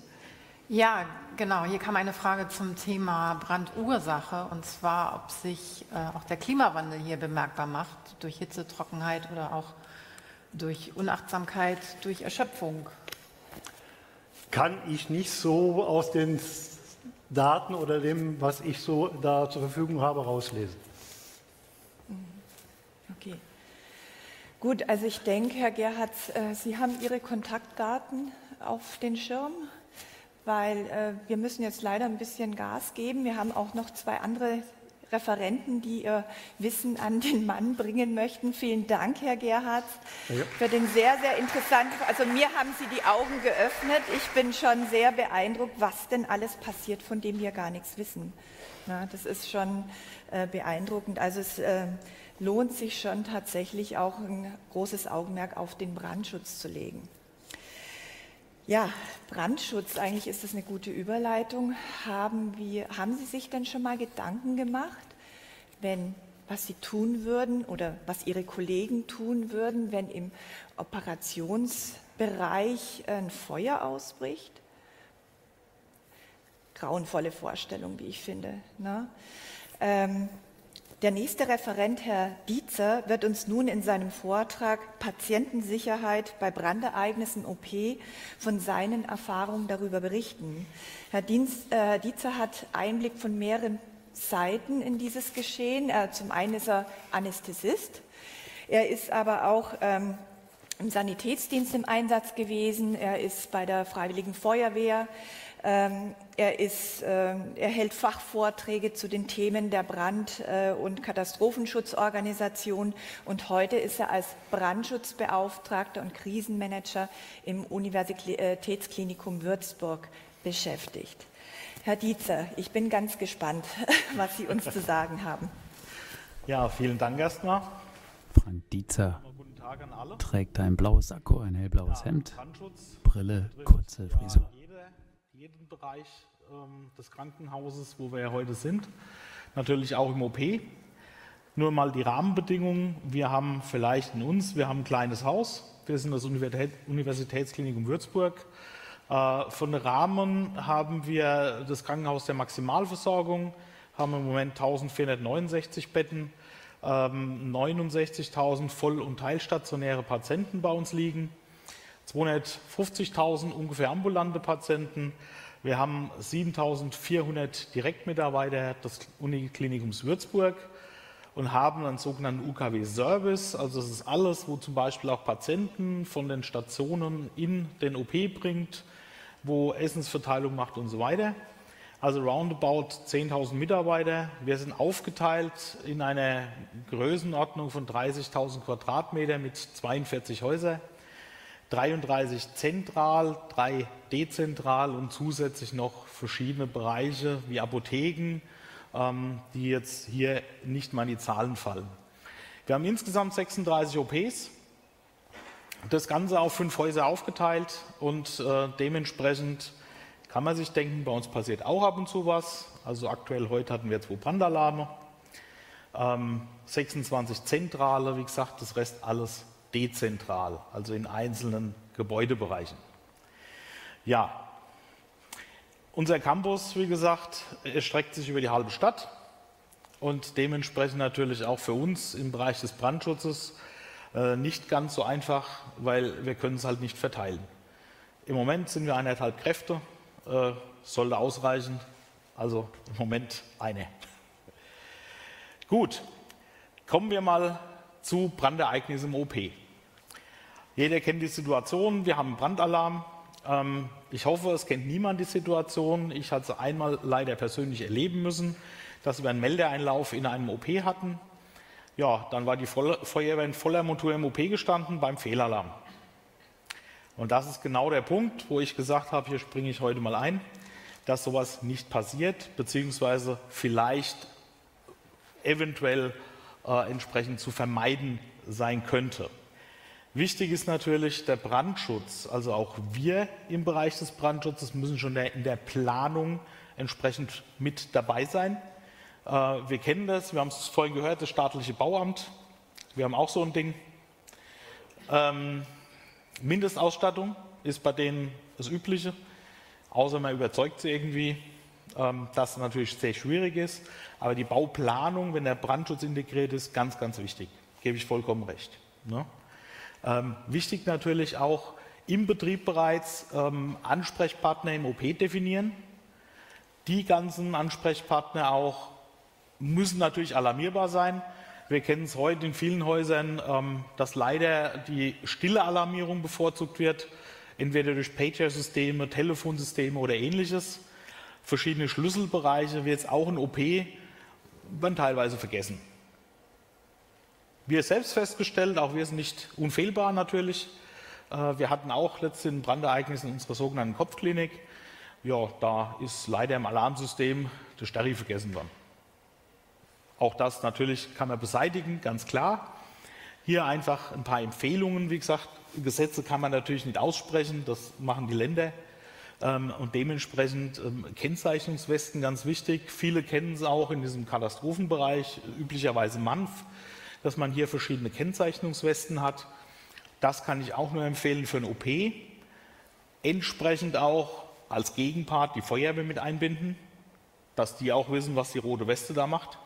Ja, genau. Hier kam eine Frage zum Thema Brandursache und zwar, ob sich äh, auch der Klimawandel hier bemerkbar macht durch Hitze, Trockenheit oder auch durch Unachtsamkeit, durch Erschöpfung. Kann ich nicht so aus den Daten oder dem, was ich so da zur Verfügung habe, rauslesen. Gut, also ich denke, Herr Gerhard, äh, Sie haben Ihre Kontaktdaten auf den Schirm, weil äh, wir müssen jetzt leider ein bisschen Gas geben. Wir haben auch noch zwei andere Referenten, die ihr Wissen an den Mann bringen möchten. Vielen Dank, Herr Gerhard, ja. für den sehr, sehr interessanten. Also mir haben Sie die Augen geöffnet. Ich bin schon sehr beeindruckt, was denn alles passiert, von dem wir gar nichts wissen. Na, das ist schon äh, beeindruckend. Also es äh, lohnt sich schon tatsächlich auch ein großes Augenmerk auf den Brandschutz zu legen. Ja, Brandschutz, eigentlich ist das eine gute Überleitung. Haben, wir, haben Sie sich denn schon mal Gedanken gemacht, wenn was sie tun würden oder was ihre Kollegen tun würden, wenn im Operationsbereich ein Feuer ausbricht? Grauenvolle Vorstellung, wie ich finde. Ne? Ähm, der nächste Referent, Herr Dietzer, wird uns nun in seinem Vortrag Patientensicherheit bei Brandereignissen OP von seinen Erfahrungen darüber berichten. Herr, äh, Dietzer hat Einblick von mehreren Seiten in dieses Geschehen. Äh, zum einen ist er Anästhesist, er ist aber auch ähm, im Sanitätsdienst im Einsatz gewesen, er ist bei der Freiwilligen Feuerwehr, ähm, er, ist, äh, er, hält Fachvorträge zu den Themen der Brand- äh, und Katastrophenschutzorganisation und heute ist er als Brandschutzbeauftragter und Krisenmanager im Universitätsklinikum Würzburg beschäftigt. Herr Dietzer, ich bin ganz gespannt, *laughs* was Sie uns zu sagen haben. Ja, vielen Dank erstmal. Frank Dietzer trägt ein blaues Sakko, ein hellblaues ja, Hemd, Brille, kurze Frisur jeden Bereich ähm, des Krankenhauses, wo wir ja heute sind, natürlich auch im OP. Nur mal die Rahmenbedingungen. Wir haben vielleicht in uns, wir haben ein kleines Haus, wir sind das Universitätsklinikum Würzburg. Äh, von den Rahmen haben wir das Krankenhaus der Maximalversorgung, haben im Moment 1469 Betten, 69.000 ähm, voll- und teilstationäre Patienten bei uns liegen. 250.000 ungefähr ambulante Patienten. Wir haben 7.400 Direktmitarbeiter des Uniklinikums Würzburg und haben einen sogenannten UKW-Service. Also das ist alles, wo zum Beispiel auch Patienten von den Stationen in den OP bringt, wo Essensverteilung macht und so weiter. Also roundabout 10.000 Mitarbeiter. Wir sind aufgeteilt in einer Größenordnung von 30.000 Quadratmeter mit 42 Häusern. 33 zentral, drei dezentral und zusätzlich noch verschiedene Bereiche wie Apotheken, ähm, die jetzt hier nicht mal in die Zahlen fallen. Wir haben insgesamt 36 OPs, das Ganze auf fünf Häuser aufgeteilt und äh, dementsprechend kann man sich denken, bei uns passiert auch ab und zu was. Also aktuell heute hatten wir zwei Brandalarme, ähm, 26 Zentrale, wie gesagt, das Rest alles dezentral, also in einzelnen Gebäudebereichen. Ja, unser Campus, wie gesagt, erstreckt sich über die halbe Stadt und dementsprechend natürlich auch für uns im Bereich des Brandschutzes äh, nicht ganz so einfach, weil wir können es halt nicht verteilen. Im Moment sind wir eineinhalb Kräfte, äh, sollte ausreichen, also im Moment eine. Gut, kommen wir mal zu Brandereignissen im OP. Jeder kennt die Situation, wir haben einen Brandalarm. Ähm, ich hoffe, es kennt niemand die Situation. Ich hatte es einmal leider persönlich erleben müssen, dass wir einen Meldeeinlauf in einem OP hatten. Ja, dann war die Feuerwehr in voller Montur im OP gestanden beim Fehlalarm. Und das ist genau der Punkt, wo ich gesagt habe, hier springe ich heute mal ein, dass sowas nicht passiert, beziehungsweise vielleicht eventuell äh, entsprechend zu vermeiden sein könnte. Wichtig ist natürlich der Brandschutz. Also auch wir im Bereich des Brandschutzes müssen schon in der Planung entsprechend mit dabei sein. Äh, wir kennen das, wir haben es vorhin gehört, das staatliche Bauamt. Wir haben auch so ein Ding. Ähm, Mindestausstattung ist bei denen das Übliche, außer man überzeugt sie irgendwie, ähm, dass natürlich sehr schwierig ist. Aber die Bauplanung, wenn der Brandschutz integriert ist, ganz, ganz wichtig. Gebe ich vollkommen recht. Ne? Ähm, wichtig natürlich auch im Betrieb bereits ähm, Ansprechpartner im OP definieren. Die ganzen Ansprechpartner auch müssen natürlich alarmierbar sein. Wir kennen es heute in vielen Häusern, ähm, dass leider die stille Alarmierung bevorzugt wird, entweder durch Pager-Systeme, Telefonsysteme oder ähnliches. Verschiedene Schlüsselbereiche wird es auch in OP werden teilweise vergessen. Wir selbst festgestellt, auch wir sind nicht unfehlbar natürlich. Äh, wir hatten auch letztens ein Brandereignis in unserer sogenannten Kopfklinik. Ja, da ist leider im Alarmsystem der Sterri vergessen worden. Auch das natürlich kann man beseitigen, ganz klar. Hier einfach ein paar Empfehlungen. Wie gesagt, Gesetze kann man natürlich nicht aussprechen, das machen die Länder. Ähm, und dementsprechend ähm, Kennzeichnungswesten ganz wichtig. Viele kennen es auch in diesem Katastrophenbereich, üblicherweise MANF, dass man hier verschiedene Kennzeichnungswesten hat. Das kann ich auch nur empfehlen für ein OP. Entsprechend auch als Gegenpart die Feuerwehr mit einbinden, dass die auch wissen, was die rote Weste da macht.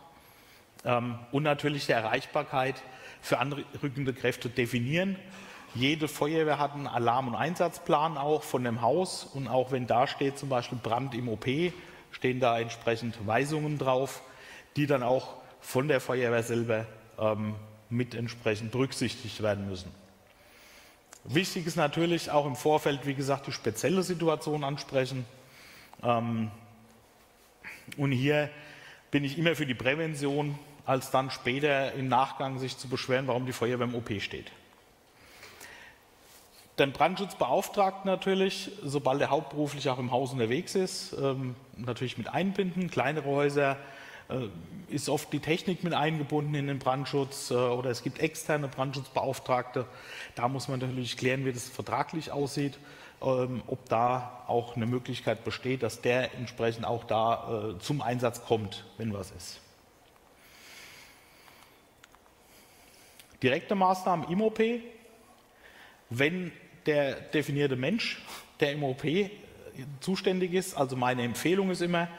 Ähm, und natürlich die Erreichbarkeit für anrückende Kräfte definieren jede Feuerwehr hat einen Alarm- und Einsatzplan auch von dem Haus und auch wenn da steht zum Beispiel Brand im OP, stehen da entsprechend Weisungen drauf, die dann auch von der Feuerwehr selber ähm, mit entsprechend berücksichtigt werden müssen. Wichtig ist natürlich auch im Vorfeld, wie gesagt, die spezielle Situation ansprechen. Ähm, und hier bin ich immer für die Prävention, als dann später im Nachgang sich zu beschweren, warum die Feuerwehr im OP steht. Den Brandschutzbeauftragten natürlich, sobald er hauptberuflich auch im Haus unterwegs ist, ähm, natürlich mit einbinden. Kleinere Häuser ist oft die Technik mit eingebunden in den Brandschutz äh, oder es gibt externe Brandschutzbeauftragte. Da muss man natürlich klären, wie das vertraglich aussieht, ähm, ob da auch eine Möglichkeit besteht, dass der entsprechend auch da äh, zum Einsatz kommt, wenn was ist. Direkte Maßnahmen im OP, wenn der definierte Mensch, der im OP zuständig ist. Also meine Empfehlung ist immer,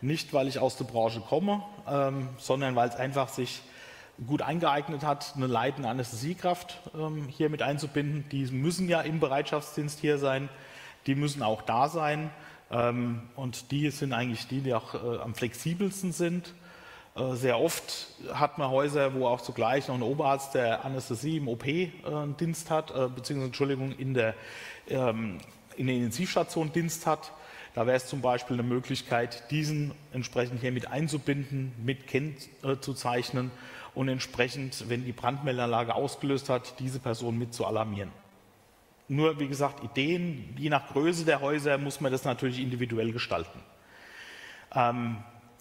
nicht weil ich aus der Branche komme, ähm, sondern weil es einfach sich gut eingeeignet hat, eine leitende Anästhesiekraft ähm, hier mit einzubinden. Die müssen ja im Bereitschaftsdienst hier sein, die müssen auch da sein ähm, und die sind eigentlich die, die auch äh, am flexibelsten sind. Äh, sehr oft hat man Häuser, wo auch zugleich noch ein Oberarzt der Anästhesie im OP äh, hat, äh, beziehungsweise Entschuldigung, in der, ähm, in der Intensivstation Dienst hat. Da wäre es zum Beispiel eine Möglichkeit, diesen entsprechend hier mit einzubinden, mit kennzuzeichnen und entsprechend, wenn die Brandmeldanlage ausgelöst hat, diese Person mit zu alarmieren. Nur, wie gesagt, Ideen, je nach Größe der Häuser muss man das natürlich individuell gestalten. Ähm,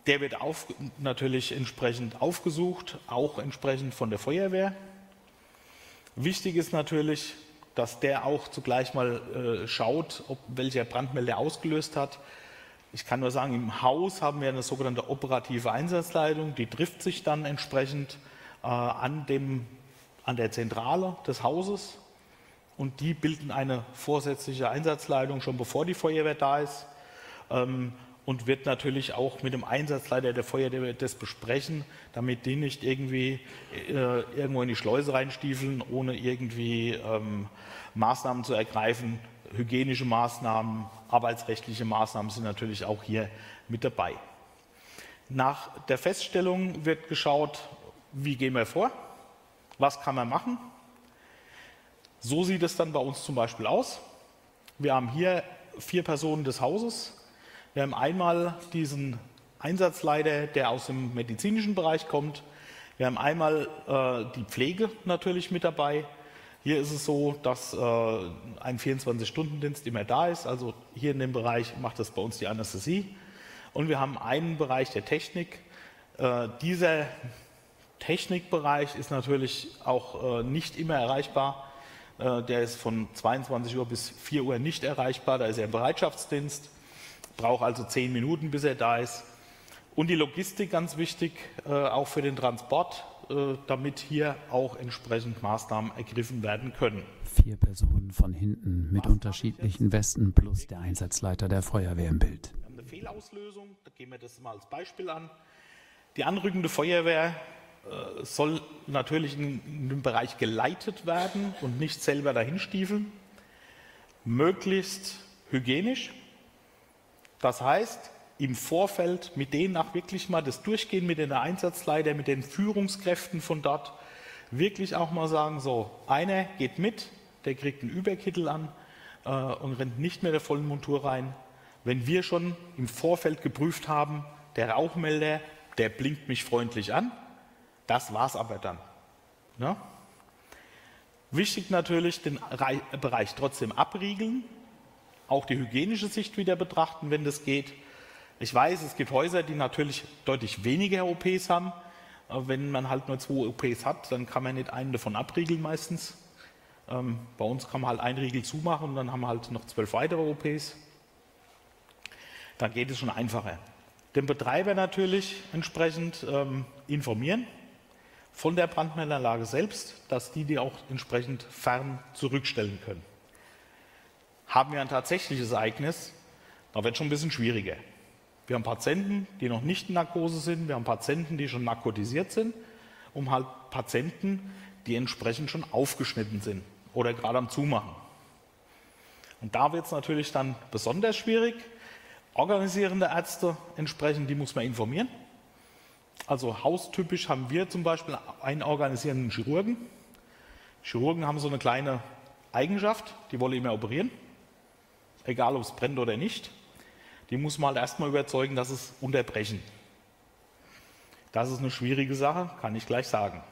der wird auf, natürlich entsprechend aufgesucht, auch entsprechend von der Feuerwehr. Wichtig ist natürlich, dass der auch zugleich mal äh, schaut, ob welcher Brandmelder ausgelöst hat. Ich kann nur sagen, im Haus haben wir eine sogenannte operative Einsatzleitung, die trifft sich dann entsprechend äh, an, dem, an der Zentrale des Hauses und die bilden eine vorsätzliche Einsatzleitung schon bevor die Feuerwehr da ist. Ähm, und wird natürlich auch mit dem Einsatzleiter der Feuerwehr das besprechen, damit die nicht irgendwie äh, irgendwo in die Schleuse reinstiefeln, ohne irgendwie ähm, Maßnahmen zu ergreifen. Hygienische Maßnahmen, arbeitsrechtliche Maßnahmen sind natürlich auch hier mit dabei. Nach der Feststellung wird geschaut, wie gehen wir vor, was kann man machen. So sieht es dann bei uns zum Beispiel aus. Wir haben hier vier Personen des Hauses, wir haben einmal diesen Einsatzleiter, der aus dem medizinischen Bereich kommt. Wir haben einmal äh, die Pflege natürlich mit dabei. Hier ist es so, dass äh, ein 24-Stunden-Dienst immer da ist. Also hier in dem Bereich macht das bei uns die Anästhesie. Und wir haben einen Bereich der Technik. Äh, dieser Technikbereich ist natürlich auch äh, nicht immer erreichbar. Äh, der ist von 22 Uhr bis 4 Uhr nicht erreichbar. Da ist er im Bereitschaftsdienst braucht also zehn Minuten, bis er da ist. Und die Logistik ganz wichtig, äh, auch für den Transport, äh, damit hier auch entsprechend Maßnahmen ergriffen werden können. Vier Personen von hinten mit unterschiedlichen Westen plus der Einsatzleiter der Feuerwehr im Bild. Wir haben eine Fehlauslösung, da gehen wir das mal als Beispiel an. Die anrückende Feuerwehr äh, soll natürlich in, in dem Bereich geleitet werden und nicht selber dahin stiefeln. Möglichst hygienisch, das heißt, im Vorfeld mit denen auch wirklich mal das Durchgehen mit den Einsatzleitern, mit den Führungskräften von dort, wirklich auch mal sagen, so, einer geht mit, der kriegt einen Überkittel an äh, und rennt nicht mehr der vollen Montur rein. Wenn wir schon im Vorfeld geprüft haben, der Rauchmelder, der blinkt mich freundlich an, das war's aber dann. Ja? Wichtig natürlich, den Bereich trotzdem abriegeln, auch die hygienische Sicht wieder betrachten, wenn das geht. Ich weiß, es gibt Häuser, die natürlich deutlich weniger OPs haben. Wenn man halt nur zwei OPs hat, dann kann man nicht einen davon abriegeln meistens. Ähm, bei uns kann man halt einen Riegel zumachen und dann haben wir halt noch zwölf weitere OPs. Dann geht es schon einfacher. Den Betreiber natürlich entsprechend ähm, informieren von der Brandmeldeanlage selbst, dass die die auch entsprechend fern zurückstellen können. Haben wir ein tatsächliches Ereignis, da wird es schon ein bisschen schwieriger. Wir haben Patienten, die noch nicht in Narkose sind, wir haben Patienten, die schon narkotisiert sind, um halt Patienten, die entsprechend schon aufgeschnitten sind oder gerade am Zumachen. Und da wird es natürlich dann besonders schwierig. Organisierende Ärzte entsprechend, die muss man informieren. Also haustypisch haben wir zum Beispiel einen organisierenden Chirurgen. Chirurgen haben so eine kleine Eigenschaft, die wollen immer operieren, egal ob es brennt oder nicht. Die muss man halt erstmal überzeugen, dass es unterbrechen. Das ist eine schwierige Sache, kann ich gleich sagen.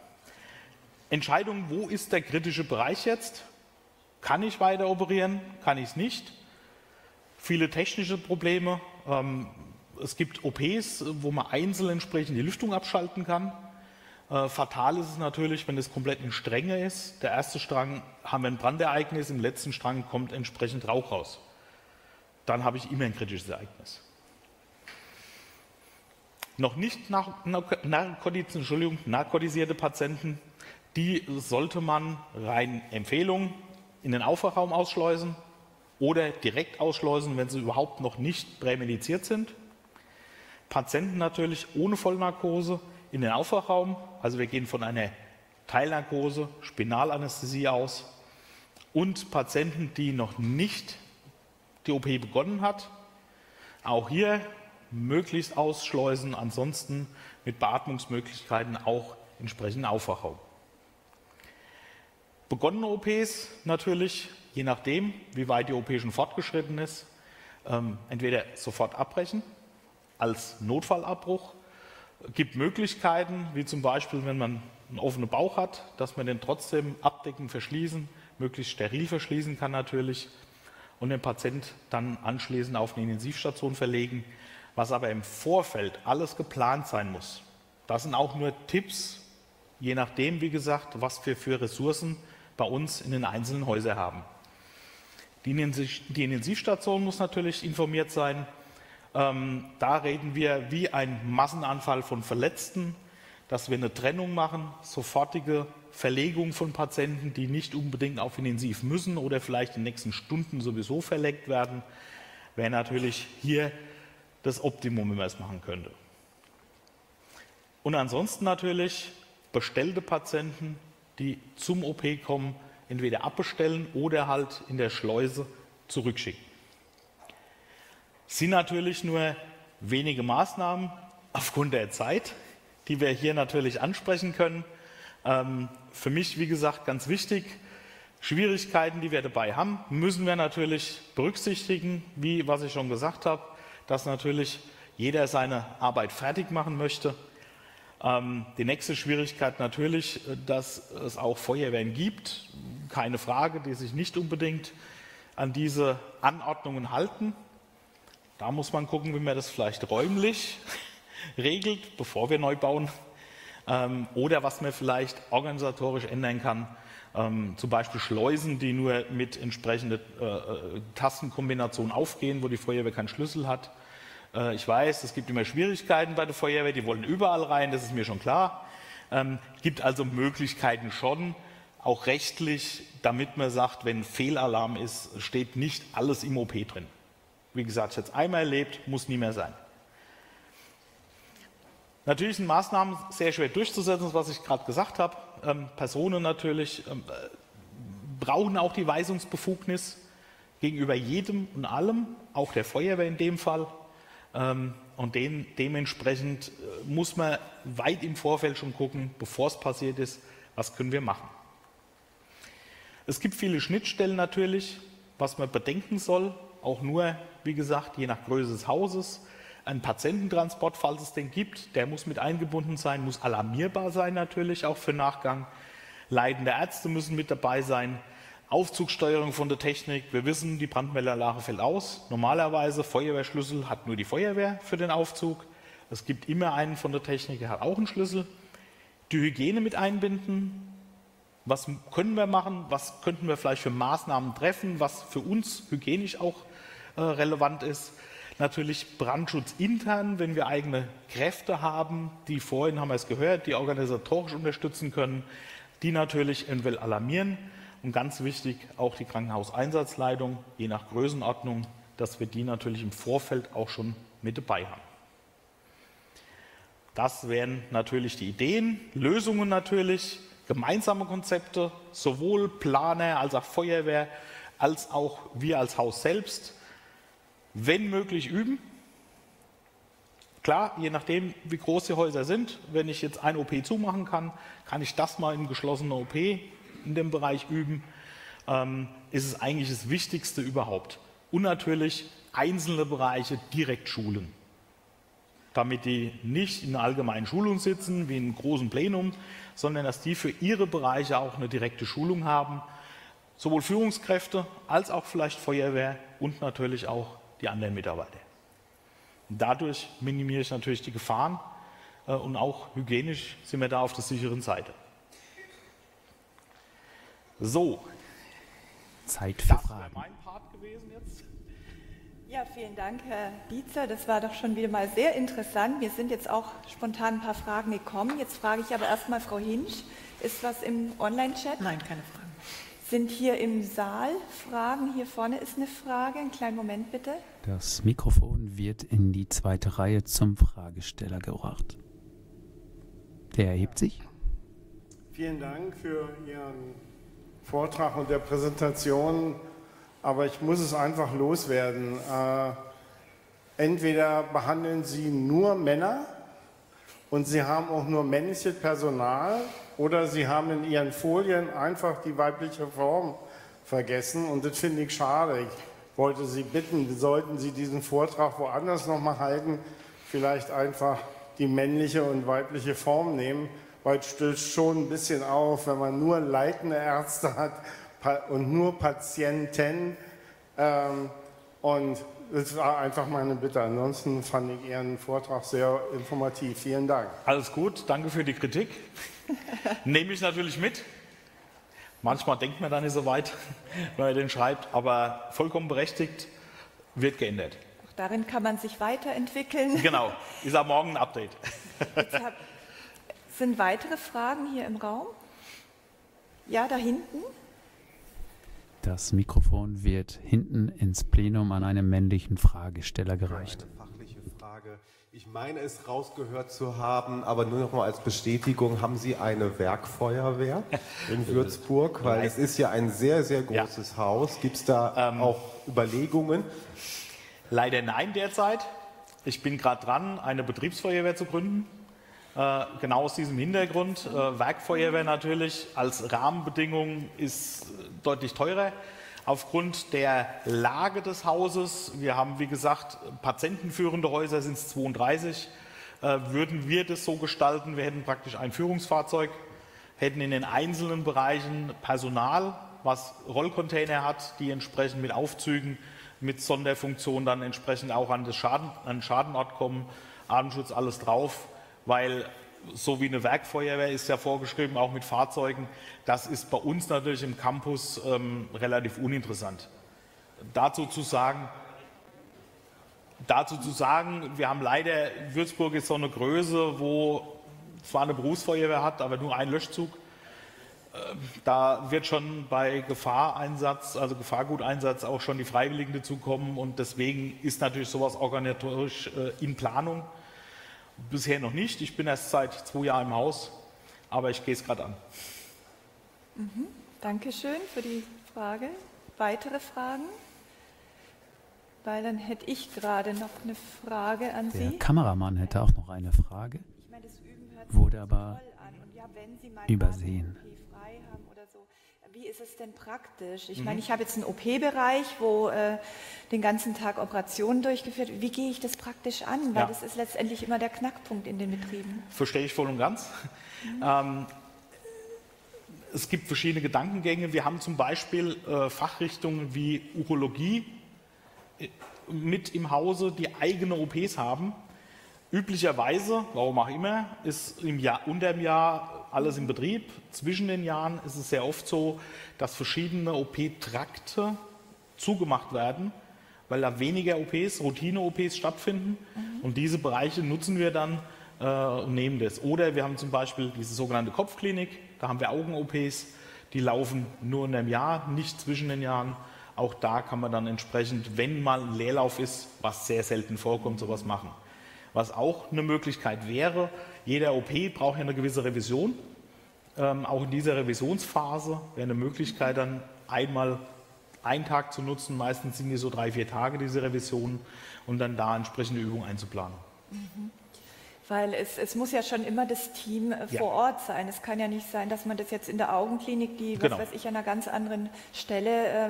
Entscheidung, wo ist der kritische Bereich jetzt? Kann ich weiter operieren? Kann ich es nicht? Viele technische Probleme. Ähm, es gibt OPs, wo man einzeln entsprechend die Lüftung abschalten kann. Äh, fatal ist es natürlich, wenn es komplett in Stränge ist. Der erste Strang haben wir ein Brandereignis, im letzten Strang kommt entsprechend Rauch raus. Dann habe ich immer ein kritisches Ereignis. Noch nicht narkotisierte Patienten, die sollte man rein Empfehlung in den Aufwachraum ausschleusen oder direkt ausschleusen, wenn sie überhaupt noch nicht prämediziert sind. Patienten natürlich ohne Vollnarkose in den Aufwachraum, also wir gehen von einer Teilnarkose, Spinalanästhesie aus und Patienten, die noch nicht die OP begonnen hat, auch hier möglichst ausschleusen, ansonsten mit Beatmungsmöglichkeiten auch entsprechend Aufwachraum. Begonnene OPs natürlich, je nachdem, wie weit die OP schon fortgeschritten ist, ähm, entweder sofort abbrechen als Notfallabbruch. Gibt Möglichkeiten, wie zum Beispiel, wenn man einen offenen Bauch hat, dass man den trotzdem abdecken, verschließen, möglichst steril verschließen kann natürlich und den Patient dann anschließend auf eine Intensivstation verlegen, was aber im Vorfeld alles geplant sein muss. Das sind auch nur Tipps, je nachdem, wie gesagt, was wir für Ressourcen bei uns in den einzelnen Häusern haben. Die Intensivstation muss natürlich informiert sein. Ähm, da reden wir wie ein Massenanfall von Verletzten, dass wir eine Trennung machen, sofortige Verlegung von Patienten, die nicht unbedingt auf Intensiv müssen oder vielleicht in den nächsten Stunden sowieso verlegt werden, wäre natürlich hier das Optimum, wenn man es machen könnte. Und ansonsten natürlich bestellte Patienten, die zum OP kommen, entweder abbestellen oder halt in der Schleuse zurückschicken. Sind natürlich nur wenige Maßnahmen aufgrund der Zeit, die wir hier natürlich ansprechen können. Ähm, für mich, wie gesagt, ganz wichtig, Schwierigkeiten, die wir dabei haben, müssen wir natürlich berücksichtigen, wie was ich schon gesagt habe, dass natürlich jeder seine Arbeit fertig machen möchte. Ähm, die nächste Schwierigkeit natürlich, dass es auch Feuerwehren gibt, keine Frage, die sich nicht unbedingt an diese Anordnungen halten. Da muss man gucken, wie man das vielleicht räumlich *laughs* regelt, bevor wir neu bauen. Ähm, oder was man vielleicht organisatorisch ändern kann. Ähm, zum Beispiel Schleusen, die nur mit entsprechenden äh, äh, Tastenkombinationen aufgehen, wo die Feuerwehr keinen Schlüssel hat. Äh, ich weiß, es gibt immer Schwierigkeiten bei der Feuerwehr, die wollen überall rein, das ist mir schon klar. Ähm, gibt also Möglichkeiten schon, auch rechtlich, damit man sagt, wenn Fehlalarm ist, steht nicht alles im OP drin. Wie gesagt, ich habe es einmal erlebt, muss nie mehr sein. Natürlich sind Maßnahmen sehr schwer durchzusetzen, was ich gerade gesagt habe. Ähm, Personen natürlich ähm, äh, brauchen auch die Weisungsbefugnis gegenüber jedem und allem, auch der Feuerwehr in dem Fall. Ähm, und den, dementsprechend äh, muss man weit im Vorfeld schon gucken, bevor es passiert ist, was können wir machen. Es gibt viele Schnittstellen natürlich, was man bedenken soll, auch nur, wie gesagt, je nach Größe des Hauses. Ein Patiententransport, falls es den gibt, der muss mit eingebunden sein, muss alarmierbar sein natürlich, auch für Nachgang. Leidende Ärzte müssen mit dabei sein. Aufzugssteuerung von der Technik. Wir wissen, die Brandmeldeanlage fällt aus. Normalerweise Feuerwehrschlüssel hat nur die Feuerwehr für den Aufzug. Es gibt immer einen von der Technik, der hat auch einen Schlüssel. Die Hygiene mit einbinden. Was können wir machen? Was könnten wir vielleicht für Maßnahmen treffen, was für uns hygienisch auch äh, relevant ist? Natürlich Brandschutz intern, wenn wir eigene Kräfte haben, die vorhin haben wir es gehört, die organisatorisch unterstützen können, die natürlich eventuell alarmieren. Und ganz wichtig auch die Krankenhauseinsatzleitung, je nach Größenordnung, dass wir die natürlich im Vorfeld auch schon mit dabei haben. Das wären natürlich die Ideen, Lösungen natürlich, gemeinsame Konzepte, sowohl Planer als auch Feuerwehr, als auch wir als Haus selbst, wenn möglich üben. Klar, je nachdem, wie groß die Häuser sind, wenn ich jetzt ein OP zumachen kann, kann ich das mal im geschlossenen OP in dem Bereich üben, ähm, ist es eigentlich das Wichtigste überhaupt. Und natürlich einzelne Bereiche direkt schulen damit die nicht in einer allgemeinen Schulung sitzen, wie in einem großen Plenum, sondern dass die für ihre Bereiche auch eine direkte Schulung haben, sowohl Führungskräfte als auch vielleicht Feuerwehr und natürlich auch die anderen Mitarbeiter. Und dadurch minimiere ich natürlich die Gefahren äh, und auch hygienisch sind wir da auf der sicheren Seite. So. Zeit für das Fragen. mein Part gewesen jetzt. Ja, vielen Dank, Herr Dietzer. Das war doch schon wieder mal sehr interessant. Mir sind jetzt auch spontan ein paar Fragen gekommen. Jetzt frage ich aber erstmal Frau Hinsch. Ist was im Online-Chat? Nein, keine Fragen. Sind hier im Saal Fragen? Hier vorne ist eine Frage. Einen kleinen Moment bitte. Das Mikrofon wird in die zweite Reihe zum Fragesteller gebracht. Der erhebt sich. Vielen Dank für Ihren Vortrag und der Präsentation aber ich muss es einfach loswerden. Äh, entweder behandeln Sie nur Männer und Sie haben auch nur männliches Personal oder Sie haben in Ihren Folien einfach die weibliche Form vergessen und das finde ich schade. Ich wollte Sie bitten, sollten Sie diesen Vortrag woanders nochmal halten, vielleicht einfach die männliche und weibliche Form nehmen, weil es stößt schon ein bisschen auf, wenn man nur leitende Ärzte hat und nur Patienten. Ähm, und das war einfach meine Bitte. Ansonsten fand ich Ihren Vortrag sehr informativ. Vielen Dank. Alles gut, danke für die Kritik. *laughs* Nehme ich natürlich mit. Manchmal denkt man dann nicht so weit, *laughs* wenn man den schreibt, aber vollkommen berechtigt, wird geändert. Auch darin kann man sich weiterentwickeln. *laughs* Genau, ist am Morgen ein Update. Hab, sind weitere Fragen hier im Raum? Ja, da hinten. Das Mikrofon wird hinten ins Plenum an einen männlichen Fragesteller gereicht. Ich meine es rausgehört zu haben, aber nur noch mal als Bestätigung, haben Sie eine Werkfeuerwehr in *laughs* Würzburg? Weil es ist ja ein sehr, sehr großes ja. Haus. Gibt es da ähm, auch Überlegungen? Leider nein derzeit. Ich bin gerade dran, eine Betriebsfeuerwehr zu gründen. Äh, genau aus diesem Hintergrund. Äh, Werkfeuerwehr natürlich als Rahmenbedingung ist deutlich teurer. Aufgrund der Lage des Hauses, wir haben wie gesagt patientenführende Häuser, sind es 32, äh, würden wir das so gestalten, wir hätten praktisch ein Führungsfahrzeug, hätten in den einzelnen Bereichen Personal, was Rollcontainer hat, die entsprechend mit Aufzügen, mit Sonderfunktion dann entsprechend auch an, das Schaden, an den Schadenort kommen, Atemschutz, alles drauf weil so wie eine Werkfeuerwehr ist ja vorgeschrieben, auch mit Fahrzeugen, das ist bei uns natürlich im Campus ähm, relativ uninteressant. Dazu zu sagen, dazu zu sagen, wir haben leider, Würzburg ist so eine Größe, wo zwar eine Berufsfeuerwehr hat, aber nur ein Löschzug. Ähm, da wird schon bei Gefahreinsatz, also Gefahrguteinsatz auch schon die Freiwilligen dazukommen und deswegen ist natürlich sowas organisatorisch äh, in Planung. Bisher noch nicht. Ich bin erst seit zwei Jahren im Haus, aber ich gehe es gerade an. Mhm. Dankeschön für die Frage. Weitere Fragen? Weil dann hätte ich gerade noch eine Frage an Der Sie. Der Kameramann hätte auch noch eine Frage, ich meine, wurde aber ja, übersehen wie ist es denn praktisch? Ich mhm. meine, ich habe jetzt einen OP-Bereich, wo äh, den ganzen Tag Operationen durchgeführt Wie gehe ich das praktisch an? Weil ja. das ist letztendlich immer der Knackpunkt in den Betrieben. Verstehe ich voll und ganz. Mhm. Ähm, es gibt verschiedene Gedankengänge. Wir haben zum Beispiel äh, Fachrichtungen wie Urologie äh, mit im Hause, die eigene OPs haben. Üblicherweise, warum auch immer, ist im Jahr, unter dem Jahr alles im Betrieb. Zwischen den Jahren ist es sehr oft so, dass verschiedene OP-Trakte zugemacht werden, weil da weniger OPs, Routine-OPs stattfinden. Mhm. Und diese Bereiche nutzen wir dann äh, und nehmen das. Oder wir haben zum Beispiel diese sogenannte Kopfklinik, da haben wir Augen-OPs, die laufen nur in einem Jahr, nicht zwischen den Jahren. Auch da kann man dann entsprechend, wenn mal ein Leerlauf ist, was sehr selten vorkommt, sowas machen. Was auch eine Möglichkeit wäre, jeder OP braucht ja eine gewisse Revision. Ähm, auch in dieser Revisionsphase wäre eine Möglichkeit, dann einmal einen Tag zu nutzen. Meistens sind die so drei, vier Tage, diese Revisionen, und dann da entsprechende Übungen einzuplanen. Mhm. Weil es, es, muss ja schon immer das Team äh, ja. vor Ort sein. Es kann ja nicht sein, dass man das jetzt in der Augenklinik, die, genau. was weiß ich, an einer ganz anderen Stelle äh,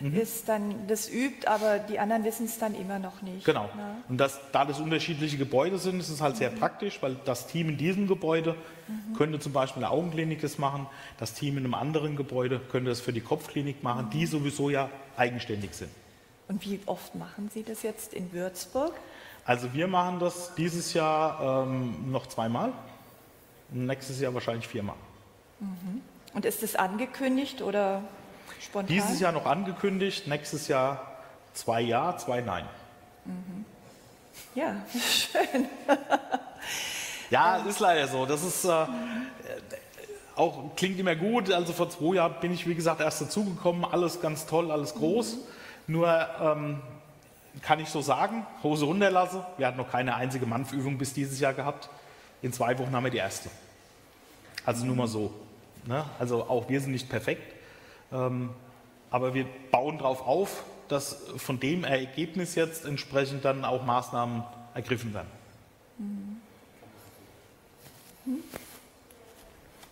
mhm. ist, dann das übt, aber die anderen wissen es dann immer noch nicht. Genau. Ne? Und das, da das unterschiedliche Gebäude sind, ist es halt mhm. sehr praktisch, weil das Team in diesem Gebäude mhm. könnte zum Beispiel eine Augenklinik das machen, das Team in einem anderen Gebäude könnte das für die Kopfklinik machen, mhm. die sowieso ja eigenständig sind. Und wie oft machen Sie das jetzt in Würzburg? Also wir machen das dieses Jahr ähm, noch zweimal, nächstes Jahr wahrscheinlich viermal. Mhm. Und ist es angekündigt oder Spontan? Dieses Jahr noch angekündigt, nächstes Jahr zwei Ja, zwei Nein. Mhm. Ja, *laughs* schön. *laughs* ja, ist leider so. Das ist äh, auch klingt immer gut. Also vor zwei Jahren bin ich, wie gesagt, erst dazugekommen. Alles ganz toll, alles groß. Mhm. Nur ähm, kann ich so sagen, Hose runterlasse. Wir hatten noch keine einzige Manfübung bis dieses Jahr gehabt. In zwei Wochen haben wir die erste. Also nur mal so. Ne? Also auch wir sind nicht perfekt. Ähm, aber wir bauen darauf auf, dass von dem Ergebnis jetzt entsprechend dann auch Maßnahmen ergriffen werden. Mhm.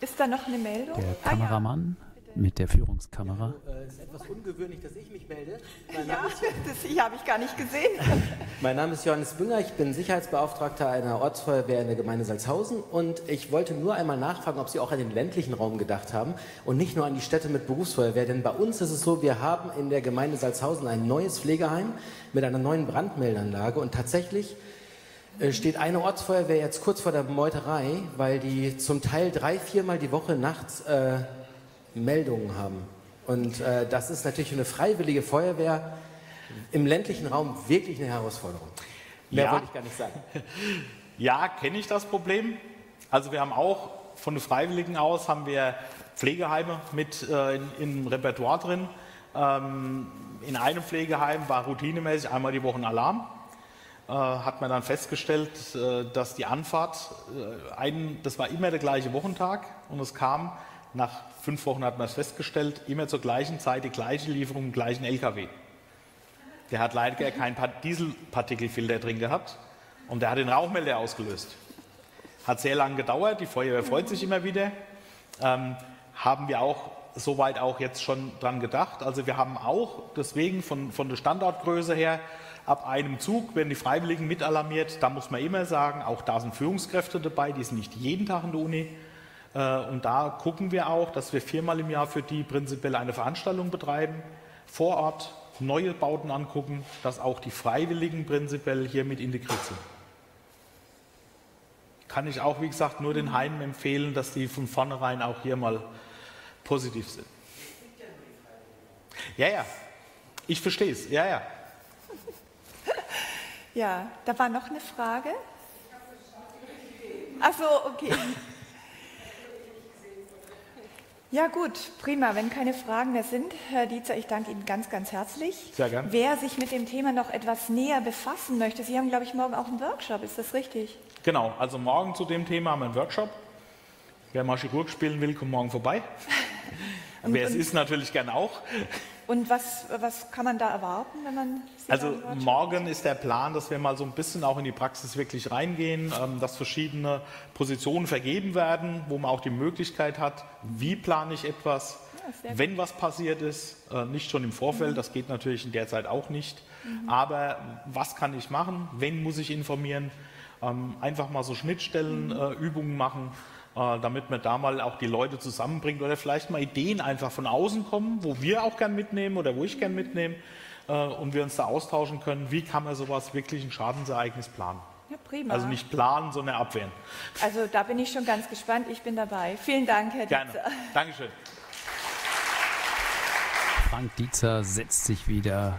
Ist da noch eine Meldung? Der Kameramann mit der Führungskamera. Es ist etwas ungewöhnlich, dass ich mich melde. Mein ja, das ich habe ich gar nicht gesehen. *laughs* mein Name ist Johannes Bünger, ich bin Sicherheitsbeauftragter einer Ortsfeuerwehr in der Gemeinde Salzhausen und ich wollte nur einmal nachfragen, ob Sie auch an den ländlichen Raum gedacht haben und nicht nur an die Städte mit Berufsfeuerwehr, denn bei uns ist es so, wir haben in der Gemeinde Salzhausen ein neues Pflegeheim mit einer neuen Brandmeldanlage und tatsächlich äh, steht eine Ortsfeuerwehr jetzt kurz vor der Meuterei, weil die zum Teil drei, viermal die Woche nachts äh, Meldungen haben. Und äh, das ist natürlich eine freiwillige Feuerwehr im ländlichen Raum wirklich eine Herausforderung. Mehr ja. wollte ich gar nicht sagen. *laughs* Ja, kenne ich das Problem. Also wir haben auch von den Freiwilligen aus haben wir Pflegeheime mit äh, in, im Repertoire drin. Ähm, in einem Pflegeheim war routinemäßig einmal die Woche ein Alarm. Äh, hat man dann festgestellt, äh, dass die Anfahrt, äh, ein, das war immer der gleiche Wochentag und es kam nach fünf Wochen hat man es festgestellt, immer zur gleichen Zeit die gleiche Lieferung im gleichen LKW. Der hat leider keinen Dieselpartikelfilter drin gehabt und der hat den Rauchmelder ausgelöst. Hat sehr lange gedauert, die Feuerwehr freut sich immer wieder. Ähm, haben wir auch soweit auch jetzt schon dran gedacht. Also wir haben auch deswegen von, von der Standortgröße her ab einem Zug werden die Freiwilligen mit alarmiert. Da muss man immer sagen, auch da sind Führungskräfte dabei, die sind nicht jeden Tag in der Uni. Äh, und da gucken wir auch, dass wir viermal im Jahr für die prinzipiell eine Veranstaltung betreiben, vor Ort neue Bauten angucken, dass auch die Freiwilligen prinzipiell hier mit integriert sind. Kann ich auch, wie gesagt, nur den Heimen empfehlen, dass die von vornherein auch hier mal positiv sind. Ja, ja, ich verstehe es, ja, ja. Ja, da war noch eine Frage. Ach so, okay. Ja gut, prima. Wenn keine Fragen mehr sind, Herr Dietzer, ich danke Ihnen ganz, ganz herzlich. Sehr gerne. Wer sich mit dem Thema noch etwas näher befassen möchte, Sie haben, glaube ich, morgen auch einen Workshop, ist das richtig? Genau, also morgen zu dem Thema haben wir einen Workshop. Wer mal Chirurg spielen will, kommt morgen vorbei. und, *laughs* Wer es ist, natürlich gerne auch. Und was, was kann man da erwarten, wenn man Sie Also morgen ist der Plan, dass wir mal so ein bisschen auch in die Praxis wirklich reingehen, ähm, dass verschiedene Positionen vergeben werden, wo man auch die Möglichkeit hat, wie plane ich etwas, ja, wenn was passiert ist, äh, nicht schon im Vorfeld, mhm. das geht natürlich in der Zeit auch nicht, mhm. aber was kann ich machen, wenn muss ich informieren, ähm, einfach mal so Schnittstellenübungen mhm. äh, machen damit man da mal auch die Leute zusammenbringt oder vielleicht mal Ideen einfach von außen kommen, wo wir auch gern mitnehmen oder wo ich gern mitnehme äh, und wir uns da austauschen können, wie kann man sowas wirklich ein Schadensereignis planen. Ja, prima. Also nicht planen, sondern abwehren. Also da bin ich schon ganz gespannt. Ich bin dabei. Vielen Dank, Herr Gerne. Dietzer. *laughs* Dankeschön. Frank Dietzer setzt sich wieder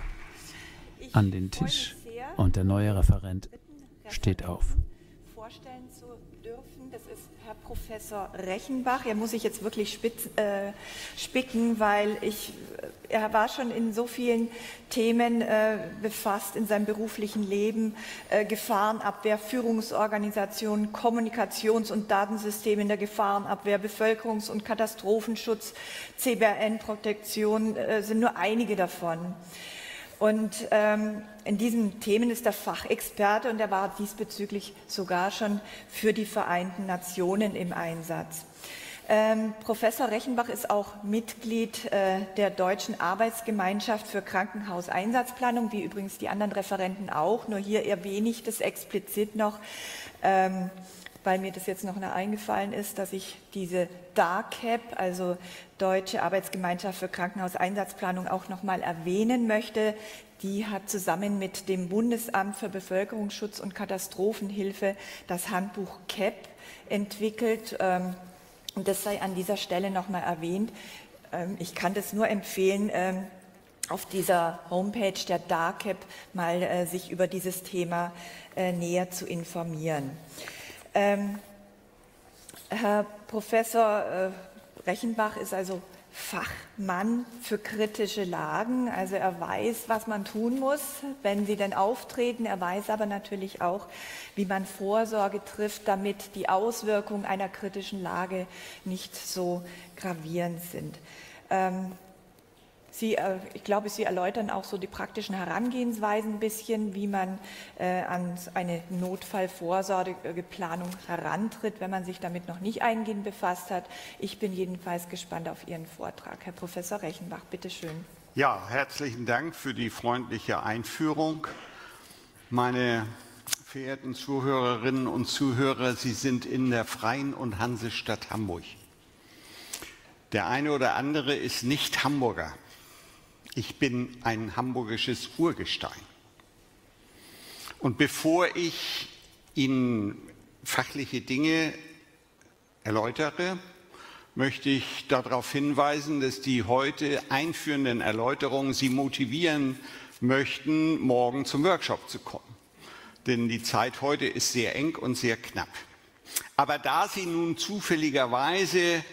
an den Tisch und der neue Referent steht auf. Vorstellen zu dürfen, das ist Herr Professor Rechenbach. Er muss sich jetzt wirklich spitz, äh, spicken, weil ich, äh, er war schon in so vielen Themen äh, befasst in seinem beruflichen Leben. Äh, Gefahrenabwehr, Führungsorganisation, Kommunikations- und Datensysteme in der Gefahrenabwehr, Bevölkerungs- und Katastrophenschutz, CBRN-Protektion äh, sind nur einige davon. Und ähm, in diesen Themen ist er Fachexperte und er war diesbezüglich sogar schon für die Vereinten Nationen im Einsatz. Ähm, Professor Rechenbach ist auch Mitglied äh, der Deutschen Arbeitsgemeinschaft für Krankenhauseinsatzplanung, wie übrigens die anderen Referenten auch. Nur hier erwähne ich das explizit noch. Ähm, weil mir das jetzt noch eingefallen ist, dass ich diese DARCAP, also Deutsche Arbeitsgemeinschaft für Krankenhauseinsatzplanung, auch noch mal erwähnen möchte. Die hat zusammen mit dem Bundesamt für Bevölkerungsschutz und Katastrophenhilfe das Handbuch CAP entwickelt. Ähm, und das sei an dieser Stelle noch mal erwähnt. Ähm, ich kann das nur empfehlen, ähm, auf dieser Homepage der DARCAP mal äh, sich über dieses Thema äh, näher zu informieren. Ähm, Herr Professor äh, Rechenbach ist also Fachmann für kritische Lagen. Also er weiß, was man tun muss, wenn sie denn auftreten. Er weiß aber natürlich auch, wie man Vorsorge trifft, damit die Auswirkungen einer kritischen Lage nicht so gravierend sind. Ähm, Sie, äh, ich glaube, Sie erläutern auch so die praktischen Herangehensweisen ein bisschen, wie man äh, an eine Notfallvorsorgeplanung herantritt, wenn man sich damit noch nicht eingehend befasst hat. Ich bin jedenfalls gespannt auf Ihren Vortrag. Herr Professor Rechenbach, bitte schön. Ja, herzlichen Dank für die freundliche Einführung. Meine verehrten Zuhörerinnen und Zuhörer, Sie sind in der Freien und Hansestadt Hamburg. Der eine oder andere ist nicht Hamburger. Ich bin ein hamburgisches Urgestein. Und bevor ich Ihnen fachliche Dinge erläutere, möchte ich darauf hinweisen, dass die heute einführenden Erläuterungen Sie motivieren möchten, morgen zum Workshop zu kommen. Denn die Zeit heute ist sehr eng und sehr knapp. Aber da Sie nun zufälligerweise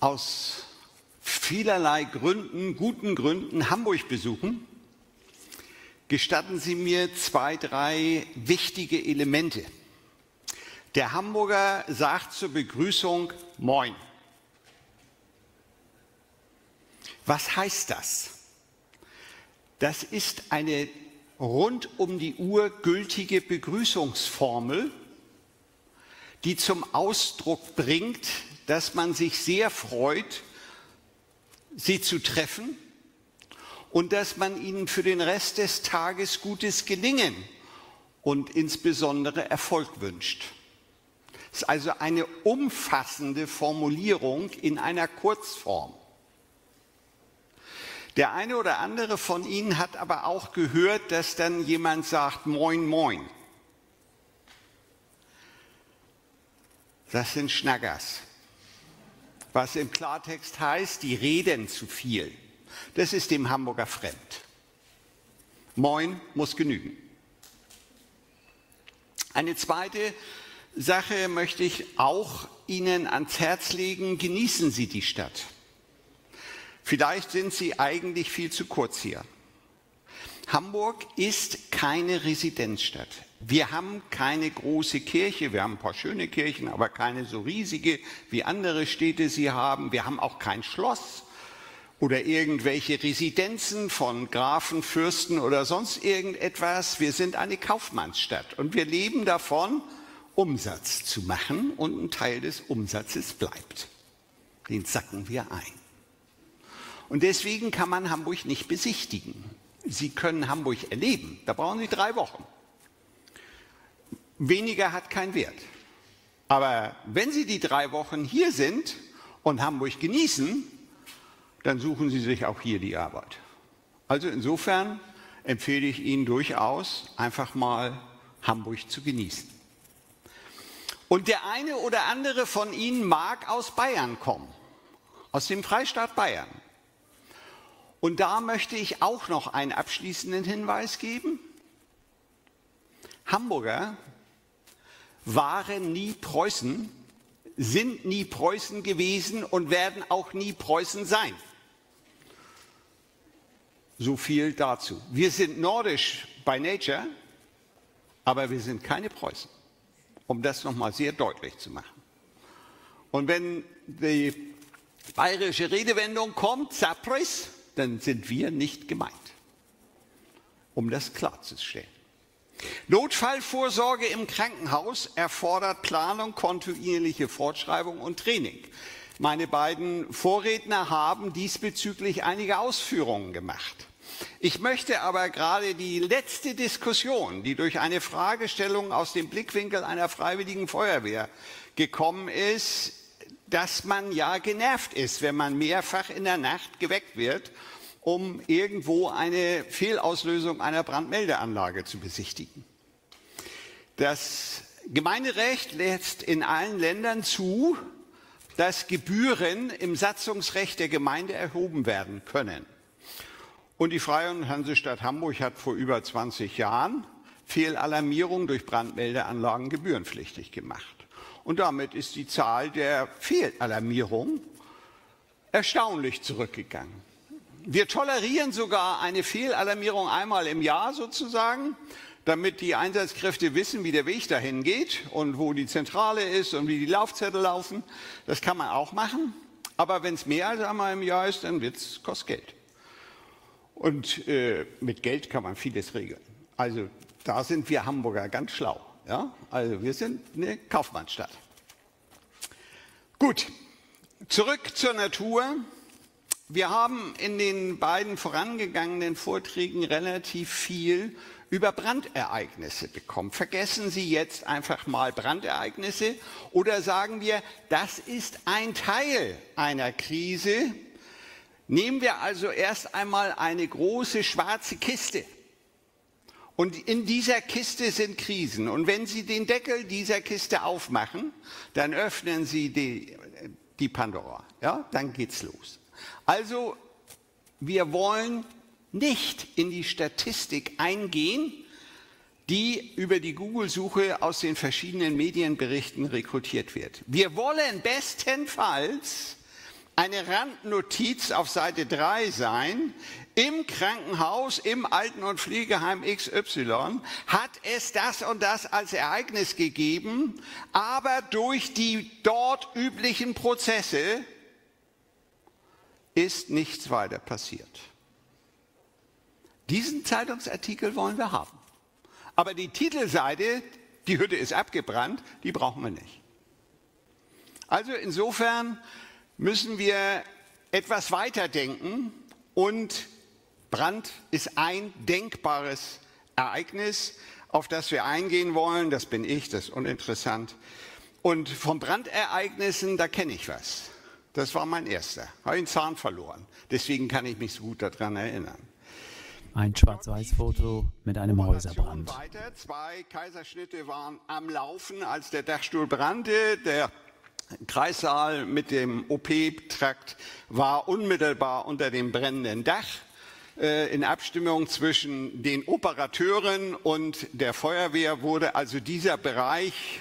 aus vielerlei Gründen, guten Gründen Hamburg besuchen, gestatten Sie mir zwei, drei wichtige Elemente. Der Hamburger sagt zur Begrüßung Moin. Was heißt das? Das ist eine rund um die Uhr gültige Begrüßungsformel, die zum Ausdruck bringt, dass man sich sehr freut sie zu treffen und dass man ihnen für den Rest des Tages gutes Gelingen und insbesondere Erfolg wünscht. Es ist also eine umfassende Formulierung in einer Kurzform. Der eine oder andere von Ihnen hat aber auch gehört, dass dann jemand sagt, moin, moin. Das sind Schnaggers was im Klartext heißt, die reden zu viel. Das ist dem Hamburger fremd. Moin muss genügen. Eine zweite Sache möchte ich auch Ihnen ans Herz legen. Genießen Sie die Stadt. Vielleicht sind Sie eigentlich viel zu kurz hier. Hamburg ist keine Residenzstadt. Wir haben keine große Kirche, wir haben ein paar schöne Kirchen, aber keine so riesige, wie andere Städte sie haben. Wir haben auch kein Schloss oder irgendwelche Residenzen von Grafen, Fürsten oder sonst irgendetwas. Wir sind eine Kaufmannsstadt und wir leben davon, Umsatz zu machen und ein Teil des Umsatzes bleibt. Den sacken wir ein. Und deswegen kann man Hamburg nicht besichtigen. Sie können Hamburg erleben. Da brauchen Sie drei Wochen. Weniger hat keinen Wert. Aber wenn Sie die drei Wochen hier sind und Hamburg genießen, dann suchen Sie sich auch hier die Arbeit. Also insofern empfehle ich Ihnen durchaus, einfach mal Hamburg zu genießen. Und der eine oder andere von Ihnen mag aus Bayern kommen, aus dem Freistaat Bayern. Und da möchte ich auch noch einen abschließenden Hinweis geben. Hamburger waren nie Preußen, sind nie Preußen gewesen und werden auch nie Preußen sein. So viel dazu. Wir sind nordisch by nature, aber wir sind keine Preußen, um das nochmal sehr deutlich zu machen. Und wenn die bayerische Redewendung kommt, Sapres, dann sind wir nicht gemeint, um das klarzustellen. Notfallvorsorge im Krankenhaus erfordert Planung, kontinuierliche Fortschreibung und Training. Meine beiden Vorredner haben diesbezüglich einige Ausführungen gemacht. Ich möchte aber gerade die letzte Diskussion, die durch eine Fragestellung aus dem Blickwinkel einer freiwilligen Feuerwehr gekommen ist, dass man ja genervt ist, wenn man mehrfach in der Nacht geweckt wird um irgendwo eine Fehlauslösung einer Brandmeldeanlage zu besichtigen. Das Gemeinderecht lässt in allen Ländern zu, dass Gebühren im Satzungsrecht der Gemeinde erhoben werden können. Und die Freie und Hansestadt Hamburg hat vor über 20 Jahren Fehlalarmierung durch Brandmeldeanlagen gebührenpflichtig gemacht. Und damit ist die Zahl der Fehlalarmierung erstaunlich zurückgegangen. Wir tolerieren sogar eine Fehlalarmierung einmal im Jahr sozusagen, damit die Einsatzkräfte wissen, wie der Weg dahin geht und wo die Zentrale ist und wie die Laufzettel laufen. Das kann man auch machen. Aber wenn es mehr als einmal im Jahr ist, dann wird's, kostet Geld. Und äh, mit Geld kann man vieles regeln. Also da sind wir Hamburger ganz schlau. Ja? Also wir sind eine Kaufmannsstadt. Gut, zurück zur Natur. Wir haben in den beiden vorangegangenen Vorträgen relativ viel über Brandereignisse bekommen. Vergessen Sie jetzt einfach mal Brandereignisse oder sagen wir, das ist ein Teil einer Krise. Nehmen wir also erst einmal eine große schwarze Kiste. Und in dieser Kiste sind Krisen. Und wenn Sie den Deckel dieser Kiste aufmachen, dann öffnen Sie die, die Pandora. Ja, dann geht's los. Also wir wollen nicht in die Statistik eingehen, die über die Google-Suche aus den verschiedenen Medienberichten rekrutiert wird. Wir wollen bestenfalls eine Randnotiz auf Seite 3 sein. Im Krankenhaus, im Alten- und Pflegeheim XY hat es das und das als Ereignis gegeben, aber durch die dort üblichen Prozesse ist nichts weiter passiert. Diesen Zeitungsartikel wollen wir haben. Aber die Titelseite, die Hütte ist abgebrannt, die brauchen wir nicht. Also insofern müssen wir etwas weiter denken und Brand ist ein denkbares Ereignis, auf das wir eingehen wollen. Das bin ich, das ist uninteressant. Und von Brandereignissen, da kenne ich was. Das war mein erster. Habe einen Zahn verloren. Deswegen kann ich mich so gut daran erinnern. Ein Schwarz-Weiß-Foto mit einem Häuserbrand. Weiter. Zwei Kaiserschnitte waren am Laufen, als der Dachstuhl brannte. Der Kreissaal mit dem OP-Trakt war unmittelbar unter dem brennenden Dach. Äh, in Abstimmung zwischen den Operateuren und der Feuerwehr wurde also dieser Bereich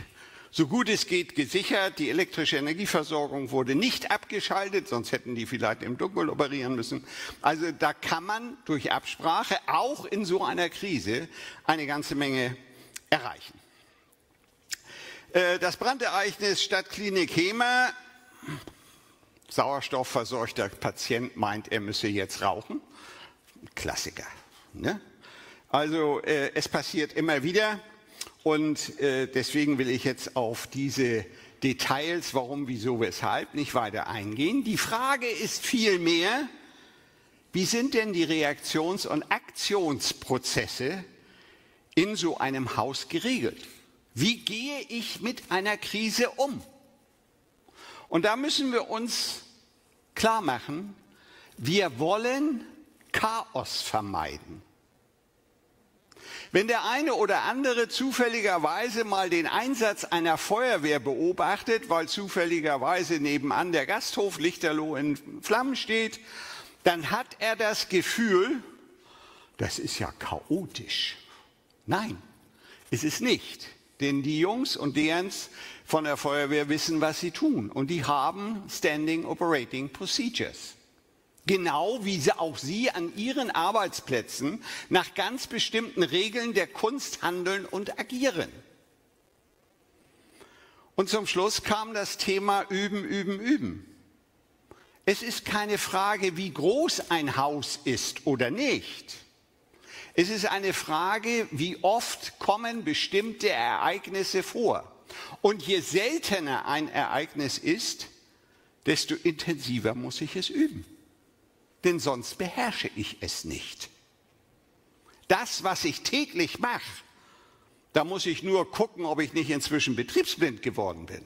so gut es geht gesichert. Die elektrische Energieversorgung wurde nicht abgeschaltet, sonst hätten die vielleicht im Dunkeln operieren müssen. Also da kann man durch Absprache auch in so einer Krise eine ganze Menge erreichen. Äh, das Brandereignis Stadtklinik Hema. Sauerstoffversorgter Patient meint, er müsse jetzt rauchen. Klassiker. Ne? Also äh, es passiert immer wieder. Und äh, deswegen will ich jetzt auf diese Details, warum, wieso, weshalb, nicht weiter eingehen. Die Frage ist vielmehr, wie sind denn die Reaktions- und Aktionsprozesse in so einem Haus geregelt? Wie gehe ich mit einer Krise um? Und da müssen wir uns klar machen, wir wollen Chaos vermeiden. Wenn der eine oder andere zufälligerweise mal den Einsatz einer Feuerwehr beobachtet, weil zufälligerweise nebenan der Gasthof Lichterloh in Flammen steht, dann hat er das Gefühl, das ist ja chaotisch. Nein, ist es nicht. Denn die Jungs und derens von der Feuerwehr wissen, was sie tun. Und die haben Standing Operating Procedures. Genau wie sie auch sie an ihren Arbeitsplätzen nach ganz bestimmten Regeln der Kunst handeln und agieren. Und zum Schluss kam das Thema Üben, Üben, Üben. Es ist keine Frage, wie groß ein Haus ist oder nicht. Es ist eine Frage, wie oft kommen bestimmte Ereignisse vor. Und je seltener ein Ereignis ist, desto intensiver muss ich es üben. Denn sonst beherrsche ich es nicht. Das, was ich täglich mache, da muss ich nur gucken, ob ich nicht inzwischen betriebsblind geworden bin.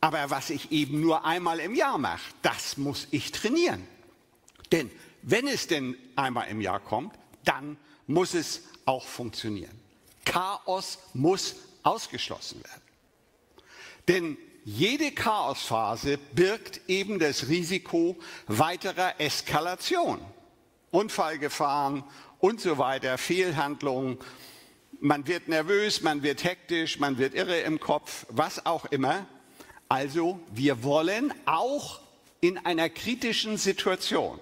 Aber was ich eben nur einmal im Jahr mache, das muss ich trainieren. Denn wenn es denn einmal im Jahr kommt, dann muss es auch funktionieren. Chaos muss ausgeschlossen werden. Denn jede Chaosphase birgt eben das Risiko weiterer Eskalation, Unfallgefahren und so weiter, Fehlhandlungen. Man wird nervös, man wird hektisch, man wird irre im Kopf, was auch immer. Also wir wollen auch in einer kritischen Situation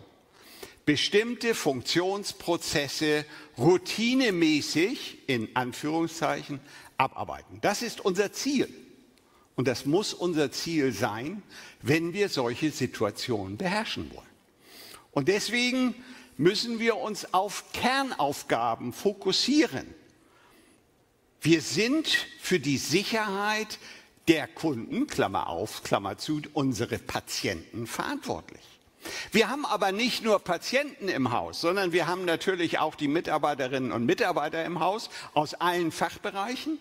bestimmte Funktionsprozesse routinemäßig in Anführungszeichen abarbeiten. Das ist unser Ziel. Und das muss unser Ziel sein, wenn wir solche Situationen beherrschen wollen. Und deswegen müssen wir uns auf Kernaufgaben fokussieren. Wir sind für die Sicherheit der Kunden, Klammer auf, Klammer zu, unsere Patienten verantwortlich. Wir haben aber nicht nur Patienten im Haus, sondern wir haben natürlich auch die Mitarbeiterinnen und Mitarbeiter im Haus aus allen Fachbereichen.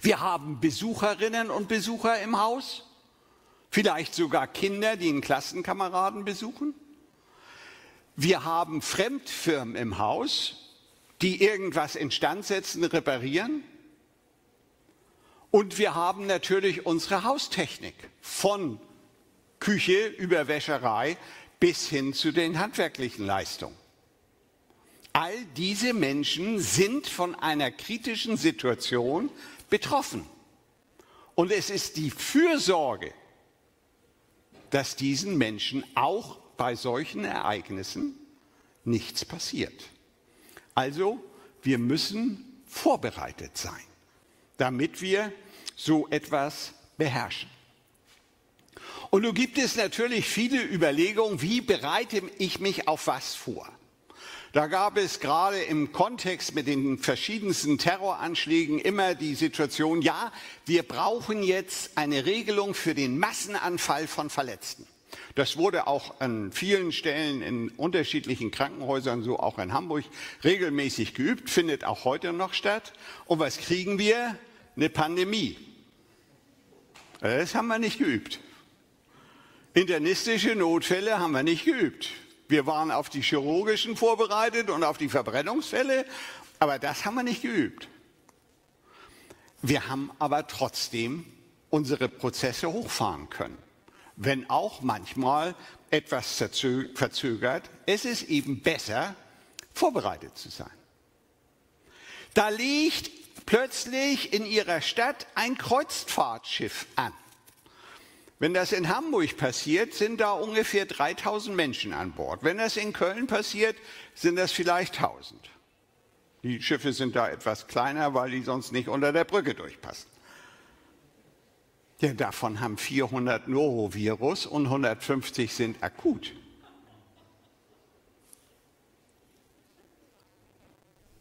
Wir haben Besucherinnen und Besucher im Haus, vielleicht sogar Kinder, die einen Klassenkameraden besuchen. Wir haben Fremdfirmen im Haus, die irgendwas instand setzen, reparieren. Und wir haben natürlich unsere Haustechnik von Küche über Wäscherei bis hin zu den handwerklichen Leistungen. All diese Menschen sind von einer kritischen Situation betroffen. Und es ist die Fürsorge, dass diesen Menschen auch bei solchen Ereignissen nichts passiert. Also, wir müssen vorbereitet sein, damit wir so etwas beherrschen. Und nun gibt es natürlich viele Überlegungen, wie bereite ich mich auf was vor? Da gab es gerade im Kontext mit den verschiedensten Terroranschlägen immer die Situation, ja, wir brauchen jetzt eine Regelung für den Massenanfall von Verletzten. Das wurde auch an vielen Stellen in unterschiedlichen Krankenhäusern, so auch in Hamburg, regelmäßig geübt, findet auch heute noch statt. Und was kriegen wir? Eine Pandemie. Das haben wir nicht geübt. Internistische Notfälle haben wir nicht geübt. Wir waren auf die chirurgischen vorbereitet und auf die Verbrennungsfälle, aber das haben wir nicht geübt. Wir haben aber trotzdem unsere Prozesse hochfahren können, wenn auch manchmal etwas verzögert. Es ist eben besser, vorbereitet zu sein. Da liegt plötzlich in ihrer Stadt ein Kreuzfahrtschiff an. Wenn das in Hamburg passiert, sind da ungefähr 3000 Menschen an Bord. Wenn das in Köln passiert, sind das vielleicht 1000. Die Schiffe sind da etwas kleiner, weil die sonst nicht unter der Brücke durchpassen. Ja, davon haben 400 Norovirus und 150 sind akut.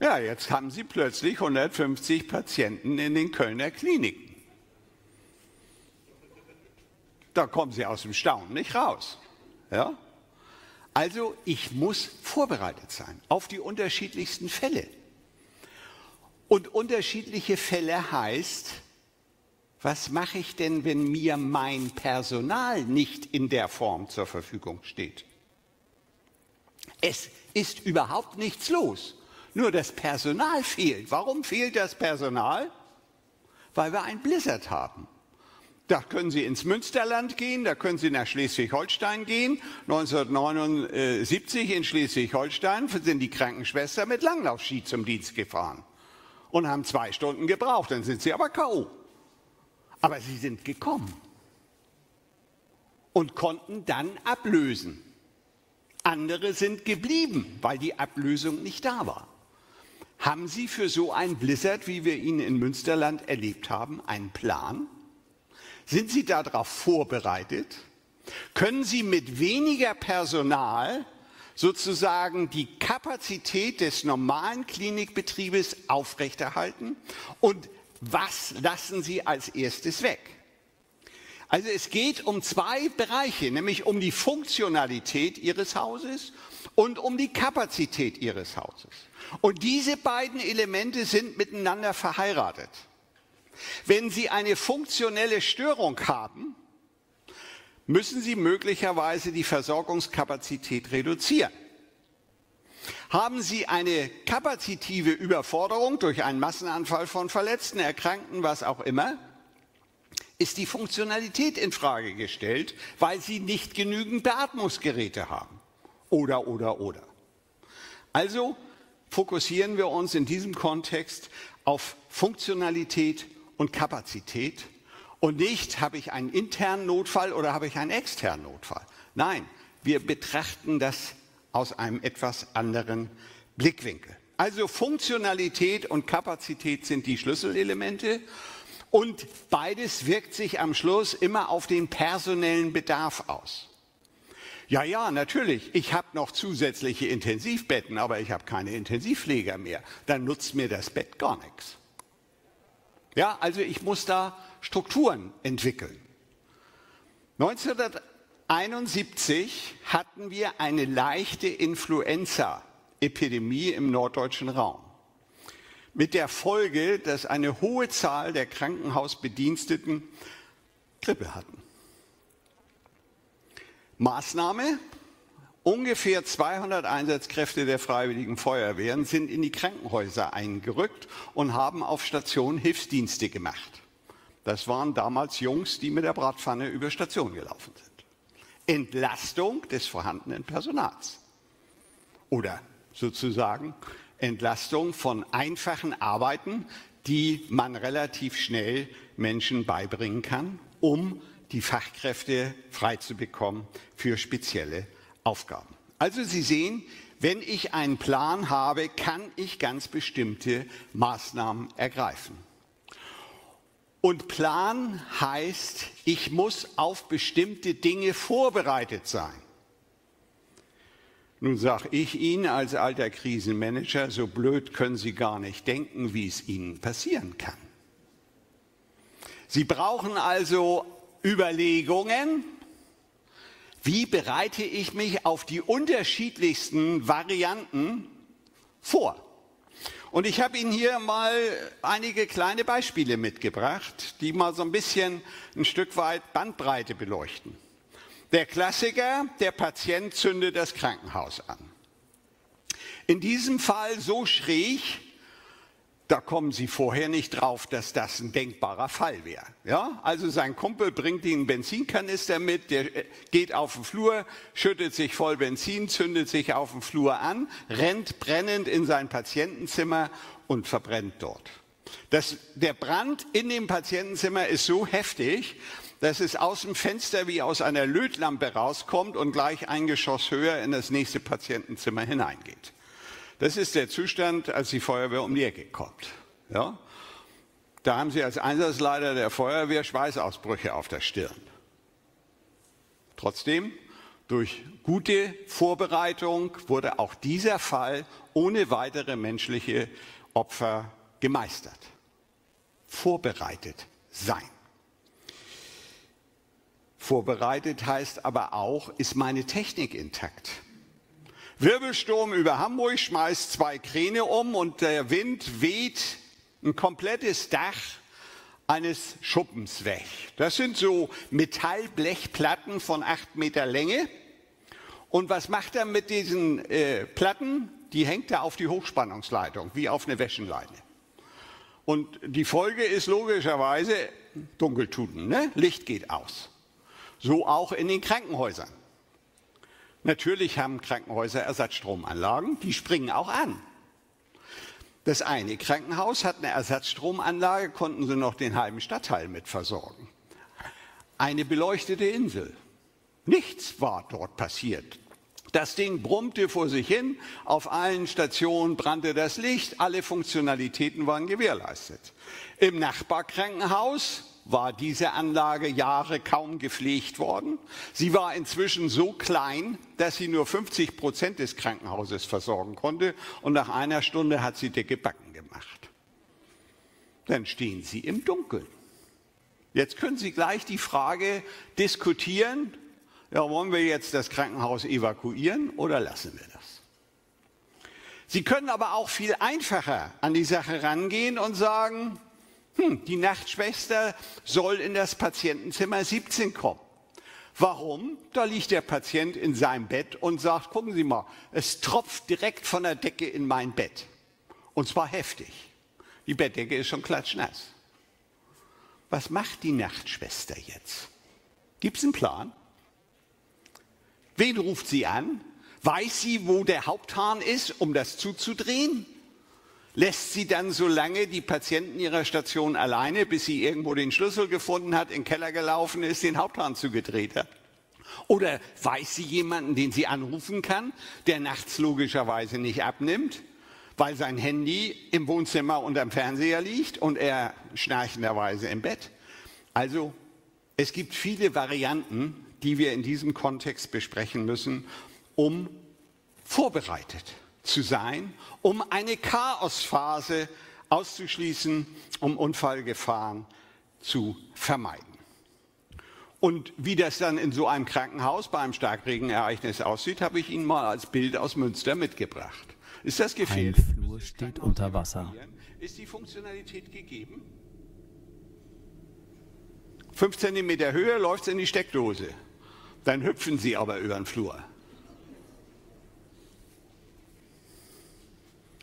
Ja, jetzt haben Sie plötzlich 150 Patienten in den Kölner Kliniken. Da kommen Sie aus dem Staunen nicht raus. Ja? Also ich muss vorbereitet sein auf die unterschiedlichsten Fälle. Und unterschiedliche Fälle heißt, was mache ich denn, wenn mir mein Personal nicht in der Form zur Verfügung steht? Es ist überhaupt nichts los. Nur das Personal fehlt. Warum fehlt das Personal? Weil wir ein Blizzard haben. Da können Sie ins Münsterland gehen, da können Sie nach Schleswig-Holstein gehen. 1979 in Schleswig-Holstein sind die Krankenschwester mit Langlaufski zum Dienst gefahren und haben zwei Stunden gebraucht. Dann sind sie aber K.O. Aber sie sind gekommen und konnten dann ablösen. Andere sind geblieben, weil die Ablösung nicht da war. Haben Sie für so ein Blizzard, wie wir ihn in Münsterland erlebt haben, einen Plan? Sind Sie darauf vorbereitet? Können Sie mit weniger Personal sozusagen die Kapazität des normalen Klinikbetriebes aufrechterhalten? Und was lassen Sie als erstes weg? Also es geht um zwei Bereiche, nämlich um die Funktionalität Ihres Hauses und um die Kapazität Ihres Hauses. Und diese beiden Elemente sind miteinander verheiratet. Wenn Sie eine funktionelle Störung haben, müssen Sie möglicherweise die Versorgungskapazität reduzieren. Haben Sie eine kapazitive Überforderung durch einen Massenanfall von Verletzten, Erkrankten, was auch immer, ist die Funktionalität in Frage gestellt, weil Sie nicht genügend Beatmungsgeräte haben. Oder, oder, oder. Also fokussieren wir uns in diesem Kontext auf Funktionalität und Kapazität und nicht, habe ich einen internen Notfall oder habe ich einen externen Notfall. Nein, wir betrachten das aus einem etwas anderen Blickwinkel. Also Funktionalität und Kapazität sind die Schlüsselelemente und beides wirkt sich am Schluss immer auf den personellen Bedarf aus. Ja, ja, natürlich. Ich habe noch zusätzliche Intensivbetten, aber ich habe keine Intensivpfleger mehr. Dann nutzt mir das Bett gar nichts. Ja, also ich muss da Strukturen entwickeln. 1971 hatten wir eine leichte Influenza-Epidemie im norddeutschen Raum. Mit der Folge, dass eine hohe Zahl der Krankenhausbediensteten Grippe hatten. Maßnahme, ungefähr 200 Einsatzkräfte der Freiwilligen Feuerwehren sind in die Krankenhäuser eingerückt und haben auf Station Hilfsdienste gemacht. Das waren damals Jungs, die mit der Bratpfanne über Station gelaufen sind. Entlastung des vorhandenen Personals. Oder sozusagen Entlastung von einfachen Arbeiten, die man relativ schnell Menschen beibringen kann, um die Fachkräfte frei zu bekommen für spezielle Aufgaben. Also Sie sehen, wenn ich einen Plan habe, kann ich ganz bestimmte Maßnahmen ergreifen. Und Plan heißt, ich muss auf bestimmte Dinge vorbereitet sein. Nun sage ich Ihnen als alter Krisenmanager, so blöd können Sie gar nicht denken, wie es Ihnen passieren kann. Sie brauchen also Überlegungen, wie bereite ich mich auf die unterschiedlichsten Varianten vor. Und ich habe Ihnen hier mal einige kleine Beispiele mitgebracht, die mal so ein bisschen ein Stück weit Bandbreite beleuchten. Der Klassiker, der Patient zündet das Krankenhaus an. In diesem Fall so schräg, da kommen Sie vorher nicht drauf, dass das ein denkbarer Fall wäre. Ja? Also sein Kumpel bringt Ihnen einen Benzinkanister mit, der äh, geht auf den Flur, schüttet sich voll Benzin, zündet sich auf dem Flur an, rennt brennend in sein Patientenzimmer und verbrennt dort. Das, der Brand in dem Patientenzimmer ist so heftig, dass es aus dem Fenster wie aus einer Lötlampe rauskommt und gleich ein Geschoss höher in das nächste Patientenzimmer hineingeht. Das ist der Zustand, als die Feuerwehr um die Ecke kommt. Ja? Da haben Sie als Einsatzleiter der Feuerwehr Schweißausbrüche auf der Stirn. Trotzdem, durch gute Vorbereitung wurde auch dieser Fall ohne weitere menschliche Opfer gemeistert. Vorbereitet sein. Vorbereitet heißt aber auch, ist meine Technik intakt? Wirbelsturm über Hamburg schmeißt zwei Kräne um und der Wind weht ein komplettes Dach eines Schuppens weg. Das sind so Metallblechplatten von acht Meter Länge. Und was macht er mit diesen äh, Platten? Die hängt er auf die Hochspannungsleitung, wie auf eine Wäschenleine. Und die Folge ist logischerweise, Dunkeltuten, ne? Licht geht aus. So auch in den Krankenhäusern. Natürlich haben Krankenhäuser Ersatzstromanlagen, die springen auch an. Das eine Krankenhaus hat eine Ersatzstromanlage, konnten sie noch den halben Stadtteil mit versorgen. Eine beleuchtete Insel. Nichts war dort passiert. Das Ding brummte vor sich hin, auf allen Stationen brannte das Licht, alle Funktionalitäten waren gewährleistet. Im Nachbarkrankenhaus war diese Anlage Jahre kaum gepflegt worden. Sie war inzwischen so klein, dass sie nur 50 Prozent des Krankenhauses versorgen konnte und nach einer Stunde hat sie dicke Backen gemacht. Dann stehen Sie im Dunkeln. Jetzt können Sie gleich die Frage diskutieren, ja, wollen wir jetzt das Krankenhaus evakuieren oder lassen wir das? Sie können aber auch viel einfacher an die Sache rangehen und sagen, hm, die Nachtschwester soll in das Patientenzimmer 17 kommen. Warum? Da liegt der Patient in seinem Bett und sagt, gucken Sie mal, es tropft direkt von der Decke in mein Bett. Und zwar heftig. Die Bettdecke ist schon klatschnass. Was macht die Nachtschwester jetzt? Gibt es einen Plan? Wen ruft sie an? Weiß sie, wo der Haupthahn ist, um das zuzudrehen? Lässt sie dann so lange die Patienten ihrer Station alleine, bis sie irgendwo den Schlüssel gefunden hat, in den Keller gelaufen ist, den Haupthahn zugedreht hat? Oder weiß sie jemanden, den sie anrufen kann, der nachts logischerweise nicht abnimmt, weil sein Handy im Wohnzimmer unterm Fernseher liegt und er schnarchenderweise im Bett? Also, es gibt viele Varianten, die wir in diesem Kontext besprechen müssen, um vorbereitet zu sein, um eine Chaosphase auszuschließen, um Unfallgefahren zu vermeiden. Und wie das dann in so einem Krankenhaus bei einem Starkregenereignis aussieht, habe ich Ihnen mal als Bild aus Münster mitgebracht. Ist das gefährlich? Ein Flur steht unter Wasser. Ist die Funktionalität gegeben? Fünf Zentimeter Höhe läuft es in die Steckdose. Dann hüpfen sie aber über den Flur.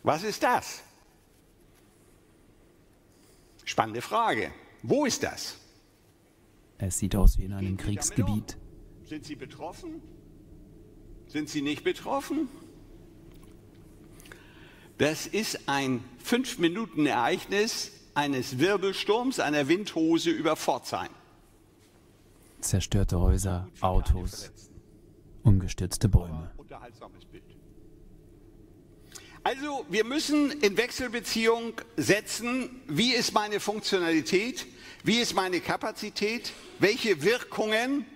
Was ist das? Spannende Frage. Wo ist das? Es sieht aus wie in einem Kriegsgebiet. Um? Sind Sie betroffen? Sind Sie nicht betroffen? Das ist ein Fünf-Minuten-Ereignis eines Wirbelsturms, einer Windhose über Pforzheim. Zerstörte Häuser, Autos, umgestürzte Bäume. Also wir müssen in Wechselbeziehung setzen, wie ist meine Funktionalität, wie ist meine Kapazität, welche Wirkungen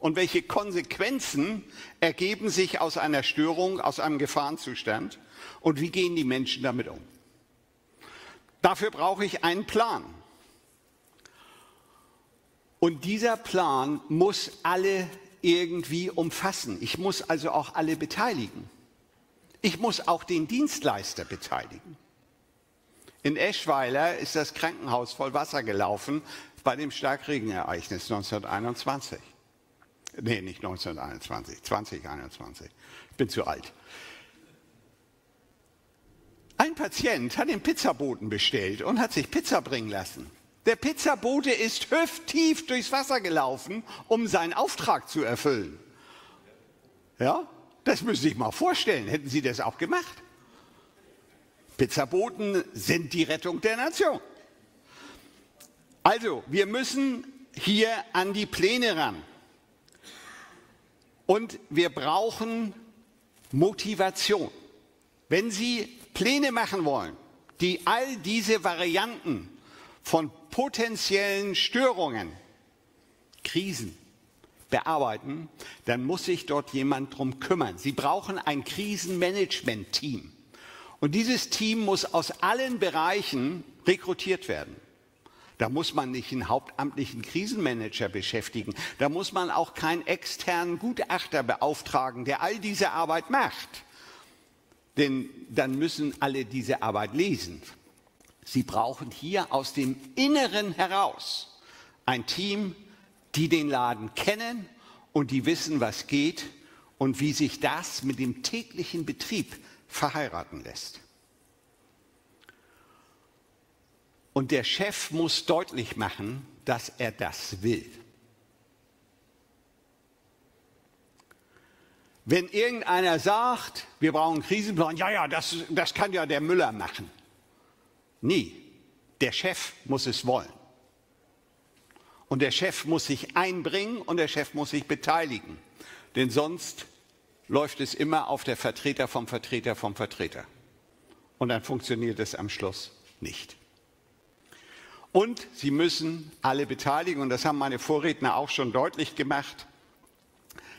und welche Konsequenzen ergeben sich aus einer Störung, aus einem Gefahrenzustand und wie gehen die Menschen damit um. Dafür brauche ich einen Plan. Und dieser Plan muss alle irgendwie umfassen. Ich muss also auch alle beteiligen. Ich muss auch den Dienstleister beteiligen. In Eschweiler ist das Krankenhaus voll Wasser gelaufen bei dem Starkregenereignis 1921. Nee, nicht 1921, 2021. Ich bin zu alt. Ein Patient hat den Pizzaboten bestellt und hat sich Pizza bringen lassen. Der Pizzabote ist hüfttief durchs Wasser gelaufen, um seinen Auftrag zu erfüllen. Ja, das müssen Sie sich mal vorstellen. Hätten Sie das auch gemacht? Pizzaboten sind die Rettung der Nation. Also, wir müssen hier an die Pläne ran. Und wir brauchen Motivation. Wenn Sie Pläne machen wollen, die all diese Varianten von potenziellen Störungen, Krisen bearbeiten, dann muss sich dort jemand drum kümmern. Sie brauchen ein Krisenmanagement-Team. Und dieses Team muss aus allen Bereichen rekrutiert werden. Da muss man nicht einen hauptamtlichen Krisenmanager beschäftigen. Da muss man auch keinen externen Gutachter beauftragen, der all diese Arbeit macht. Denn dann müssen alle diese Arbeit lesen. Sie brauchen hier aus dem Inneren heraus ein Team, die den Laden kennen und die wissen, was geht und wie sich das mit dem täglichen Betrieb verheiraten lässt. Und der Chef muss deutlich machen, dass er das will. Wenn irgendeiner sagt, wir brauchen einen Krisenplan, ja, ja, das, das kann ja der Müller machen. Nie. Der Chef muss es wollen. Und der Chef muss sich einbringen und der Chef muss sich beteiligen. Denn sonst läuft es immer auf der Vertreter vom Vertreter vom Vertreter. Und dann funktioniert es am Schluss nicht. Und Sie müssen alle beteiligen, und das haben meine Vorredner auch schon deutlich gemacht,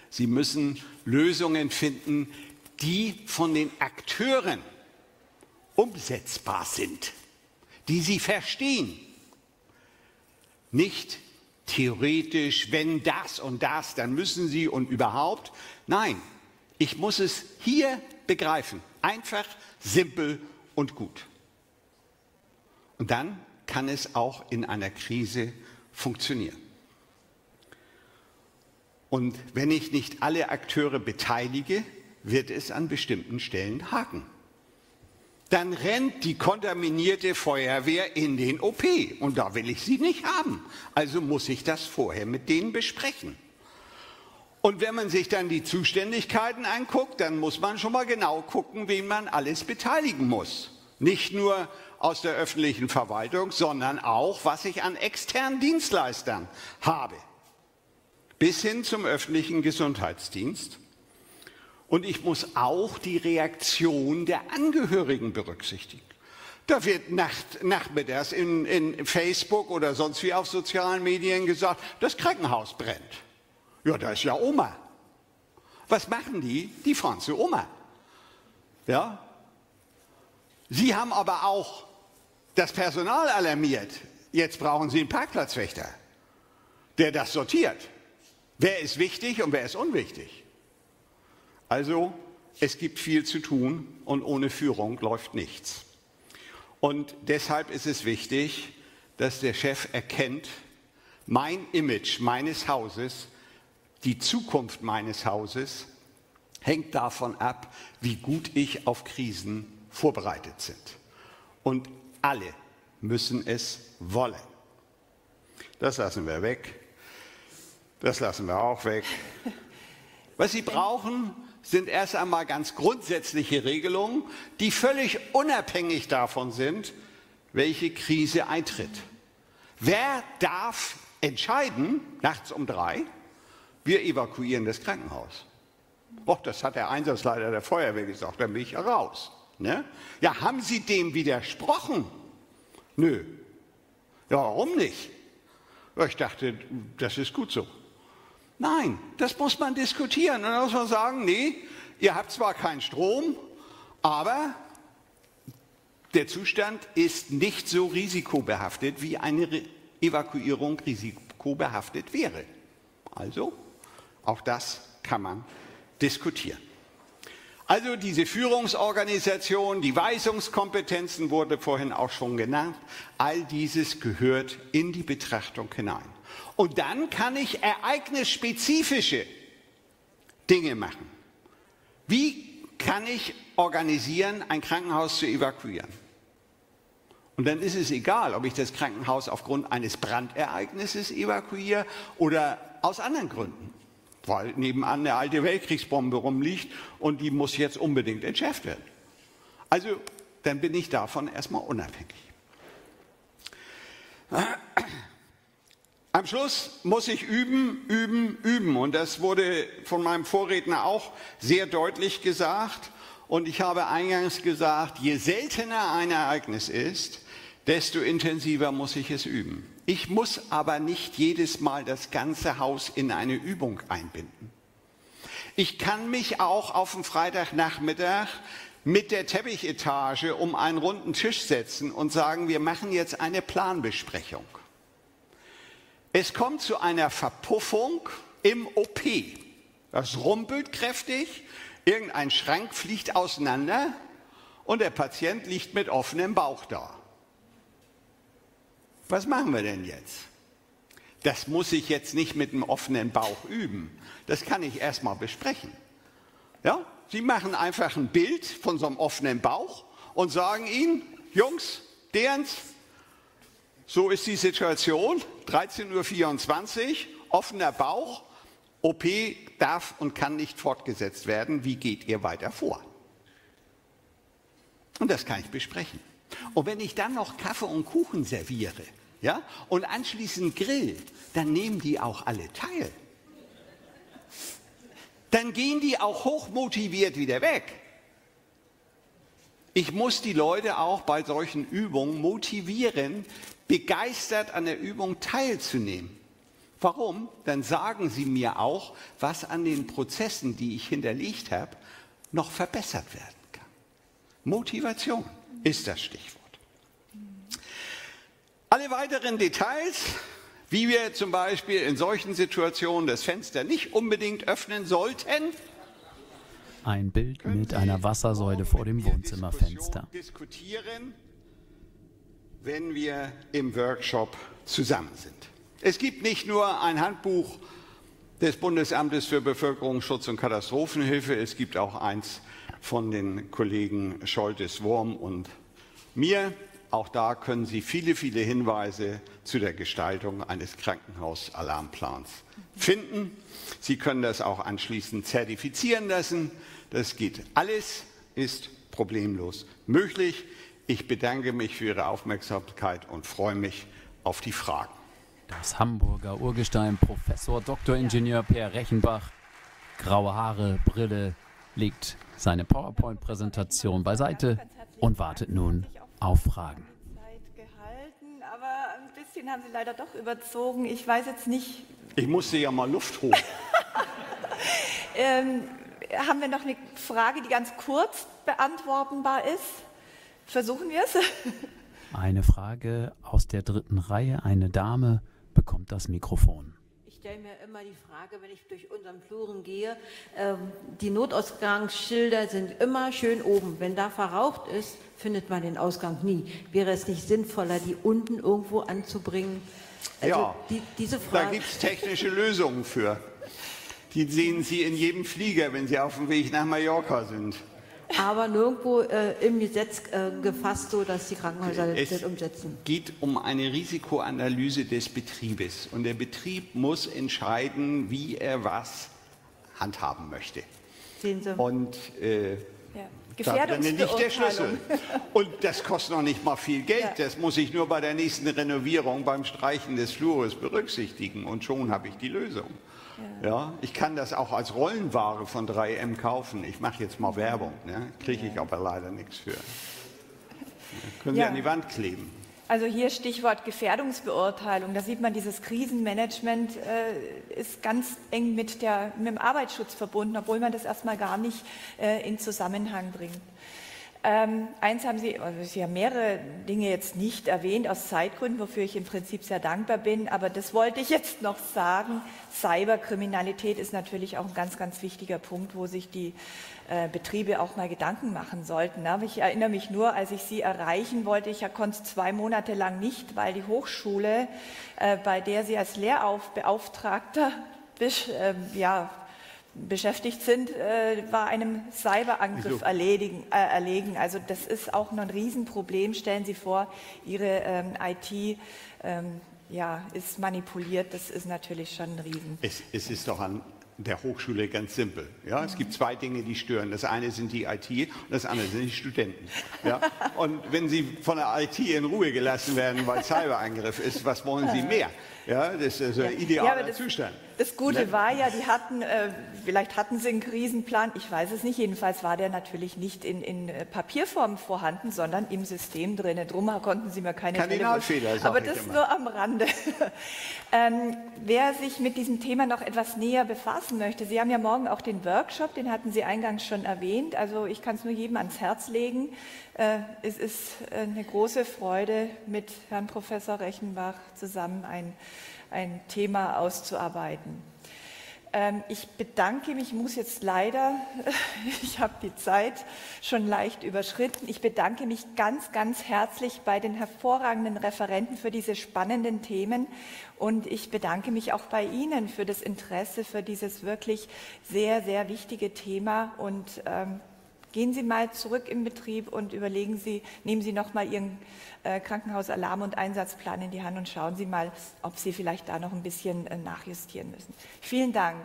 Sie müssen Lösungen finden, die von den Akteuren umsetzbar sind, die sie verstehen. Nicht theoretisch, wenn das und das, dann müssen sie und überhaupt. Nein, ich muss es hier begreifen. Einfach, simpel und gut. Und dann kann es auch in einer Krise funktionieren. Und wenn ich nicht alle Akteure beteilige, wird es an bestimmten Stellen haken. Dann rennt die kontaminierte Feuerwehr in den OP und da will ich sie nicht haben. Also muss ich das vorher mit denen besprechen. Und wenn man sich dann die Zuständigkeiten anguckt, dann muss man schon mal genau gucken, wen man alles beteiligen muss. Nicht nur aus der öffentlichen Verwaltung, sondern auch, was ich an externen Dienstleistern habe bis hin zum öffentlichen Gesundheitsdienst. Und ich muss auch die Reaktion der Angehörigen berücksichtigen. Da wird nacht, nachmittags in, in Facebook oder sonst wie auf sozialen Medien gesagt, das Krankenhaus brennt. Ja, da ist ja Oma. Was machen die? Die fahren zu Oma. Ja? Sie haben aber auch das Personal alarmiert. Jetzt brauchen Sie einen Parkplatzwächter, der das sortiert. Wer ist wichtig und wer ist unwichtig? Also, es gibt viel zu tun und ohne Führung läuft nichts. Und deshalb ist es wichtig, dass der Chef erkennt, mein Image meines Hauses, die Zukunft meines Hauses hängt davon ab, wie gut ich auf Krisen vorbereitet sind. Und alle müssen es wollen. Das lassen wir weg. Das lassen wir auch weg. Was Sie brauchen, sind erst einmal ganz grundsätzliche Regelungen, die völlig unabhängig davon sind, welche Krise eintritt. Wer darf entscheiden, nachts um drei, wir evakuieren das Krankenhaus? Och, das hat der Einsatzleiter der Feuerwehr gesagt, dann bin ich raus. Ne? Ja, haben Sie dem widersprochen? Nö. Ja, warum nicht? Ich dachte, das ist gut so. Nein, das muss man diskutieren. Und dann muss man sagen, nee, ihr habt zwar keinen Strom, aber der Zustand ist nicht so risikobehaftet, wie eine Evakuierung risikobehaftet wäre. Also, auch das kann man diskutieren. Also diese Führungsorganisation, die Weisungskompetenzen wurde vorhin auch schon genannt, all dieses gehört in die Betrachtung hinein. Und dann kann ich ereignisspezifische Dinge machen. Wie kann ich organisieren, ein Krankenhaus zu evakuieren? Und dann ist es egal, ob ich das Krankenhaus aufgrund eines Brandereignisses evakuiere oder aus anderen Gründen, weil nebenan eine alte Weltkriegsbombe rumliegt und die muss jetzt unbedingt entschärft werden. Also dann bin ich davon erstmal unabhängig. Am Schluss muss ich üben, üben, üben. Und das wurde von meinem Vorredner auch sehr deutlich gesagt. Und ich habe eingangs gesagt, je seltener ein Ereignis ist, desto intensiver muss ich es üben. Ich muss aber nicht jedes Mal das ganze Haus in eine Übung einbinden. Ich kann mich auch auf den Freitagnachmittag mit der Teppichetage um einen runden Tisch setzen und sagen, wir machen jetzt eine Planbesprechung. Es kommt zu einer Verpuffung im OP. Das rumpelt kräftig, irgendein Schrank fliegt auseinander und der Patient liegt mit offenem Bauch da. Was machen wir denn jetzt? Das muss ich jetzt nicht mit einem offenen Bauch üben. Das kann ich erstmal besprechen. Ja? Sie machen einfach ein Bild von so einem offenen Bauch und sagen Ihnen, Jungs, Derns, So ist die Situation. 13.24 Uhr, offener Bauch. OP darf und kann nicht fortgesetzt werden. Wie geht ihr weiter vor? Und das kann ich besprechen. Und wenn ich dann noch Kaffee und Kuchen serviere, ja, und anschließend grill, dann nehmen die auch alle teil. Dann gehen die auch hochmotiviert wieder weg. Ich muss die Leute auch bei solchen Übungen motivieren, begeistert an der Übung teilzunehmen. Warum? Dann sagen sie mir auch, was an den Prozessen, die ich hinterlegt habe, noch verbessert werden kann. Motivation ist das Stichwort. Alle weiteren Details, wie wir zum Beispiel in solchen Situationen das Fenster nicht unbedingt öffnen sollten, ein Bild mit einer Wassersäule vor dem Wohnzimmerfenster. Diskutieren, wenn wir im Workshop zusammen sind. Es gibt nicht nur ein Handbuch des Bundesamtes für Bevölkerungsschutz und Katastrophenhilfe, es gibt auch eins von den Kollegen Scholtes-Wurm und mir. Auch da können Sie viele, viele Hinweise zu der Gestaltung eines Krankenhausalarmplans finden. Sie können das auch anschließend zertifizieren lassen. Das geht. Alles ist problemlos möglich. Ich bedanke mich für Ihre Aufmerksamkeit und freue mich auf die Fragen. Das Hamburger Urgestein Professor Dr. Ingenieur Per Rechenbach, graue Haare, Brille, legt seine PowerPoint-Präsentation beiseite und wartet nun auf Fragen. Aber ein bisschen haben Sie leider doch überzogen. Ich weiß jetzt nicht. Ich musste ja mal Luft holen. *laughs* ähm, haben wir noch eine Frage, die ganz kurz beantwortbar ist? Versuchen wir es. *laughs* Eine Frage aus der dritten Reihe. Eine Dame bekommt das Mikrofon. Ich stelle mir immer die Frage, wenn ich durch unseren Fluren gehe, ähm, die Notausgangsschilder sind immer schön oben. Wenn da verraucht ist, findet man den Ausgang nie. Wäre es nicht sinnvoller, die unten irgendwo anzubringen? Also ja, die, diese Frage. da gibt es technische Lösungen für. Die sehen Sie in jedem Flieger, wenn Sie auf dem Weg nach Mallorca sind. Aber nirgendwo äh, im Gesetz äh, gefasst, so dass die Krankenhäuser es das umsetzen. Es geht um eine Risikoanalyse des Betriebes. Und der Betrieb muss entscheiden, wie er was handhaben möchte. Sehen Sie. Und äh, ja. nicht der Schlüssel. Und das kostet noch nicht mal viel Geld. Ja. Das muss ich nur bei der nächsten Renovierung beim Streichen des Flures berücksichtigen. Und schon habe ich die Lösung. Ja. ja. ich kann das auch als Rollenware von 3M kaufen. Ich mache jetzt mal Werbung, ne? kriege ich aber leider nichts für. Können Sie ja. an die Wand kleben. Also hier Stichwort Gefährdungsbeurteilung. Da sieht man, dieses Krisenmanagement äh, ist ganz eng mit, der, mit dem Arbeitsschutz verbunden, obwohl man das erstmal gar nicht äh, in Zusammenhang bringt. Ähm, eins haben Sie, also Sie haben mehrere Dinge jetzt nicht erwähnt aus Zeitgründen, wofür ich im Prinzip sehr dankbar bin, aber das wollte ich jetzt noch sagen. Cyberkriminalität ist natürlich auch ein ganz, ganz wichtiger Punkt, wo sich die äh, Betriebe auch mal Gedanken machen sollten. Aber ich erinnere mich nur, als ich Sie erreichen wollte, ich konnte es zwei Monate lang nicht, weil die Hochschule, äh, bei der Sie als Lehrbeauftragter äh, ja, beschäftigt sind, äh, war einem Cyberangriff erledigen, äh, erlegen. Also das ist auch noch ein Riesenproblem. Stellen Sie vor, Ihre ähm, IT ähm, ja, ist manipuliert. Das ist natürlich schon ein Riesen. Es, es ist doch an der Hochschule ganz simpel. Ja, es gibt zwei Dinge, die stören. Das eine sind die IT und das andere sind die Studenten. Ja? Und wenn sie von der IT in Ruhe gelassen werden, weil Cyberangriff ist, was wollen sie *laughs* mehr? Ja, das ist ein idealer ja, das, Zustand. Das Gute ne? war ja, die hatten, äh, vielleicht hatten sie einen Krisenplan, ich weiß es nicht, jedenfalls war der natürlich nicht in, in äh, Papierform vorhanden, sondern im System drin. Drum konnten sie mir keine Kardinalfehler, Aber das immer. nur am Rande. *laughs* ähm, wer sich mit diesem Thema noch etwas näher befassen möchte, Sie haben ja morgen auch den Workshop, den hatten Sie eingangs schon erwähnt. Also ich kann es nur jedem ans Herz legen. Äh, es ist äh, eine große Freude, mit Herrn Professor Rechenbach zusammen ein ein Thema auszuarbeiten. Ähm, ich bedanke mich, ich muss jetzt leider, *laughs* ich habe die Zeit schon leicht überschritten, ich bedanke mich ganz, ganz herzlich bei den hervorragenden Referenten für diese spannenden Themen. Und ich bedanke mich auch bei Ihnen für das Interesse für dieses wirklich sehr, sehr wichtige Thema. Und ähm, Gehen Sie mal zurück im Betrieb und überlegen Sie, nehmen Sie noch mal Ihren äh, Krankenhausalarm- und Einsatzplan in die Hand und schauen Sie mal, ob Sie vielleicht da noch ein bisschen äh, nachjustieren müssen. Vielen Dank.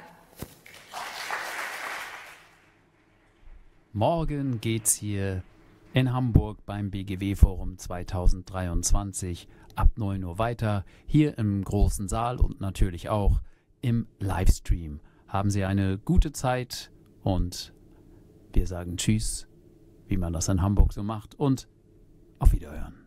Morgen geht's hier in Hamburg beim BGW Forum 2023 ab 9 Uhr weiter, hier im großen Saal und natürlich auch im Livestream. Haben Sie eine gute Zeit und wir sagen Tschüss, wie man das in Hamburg so macht und auf Wiederhören.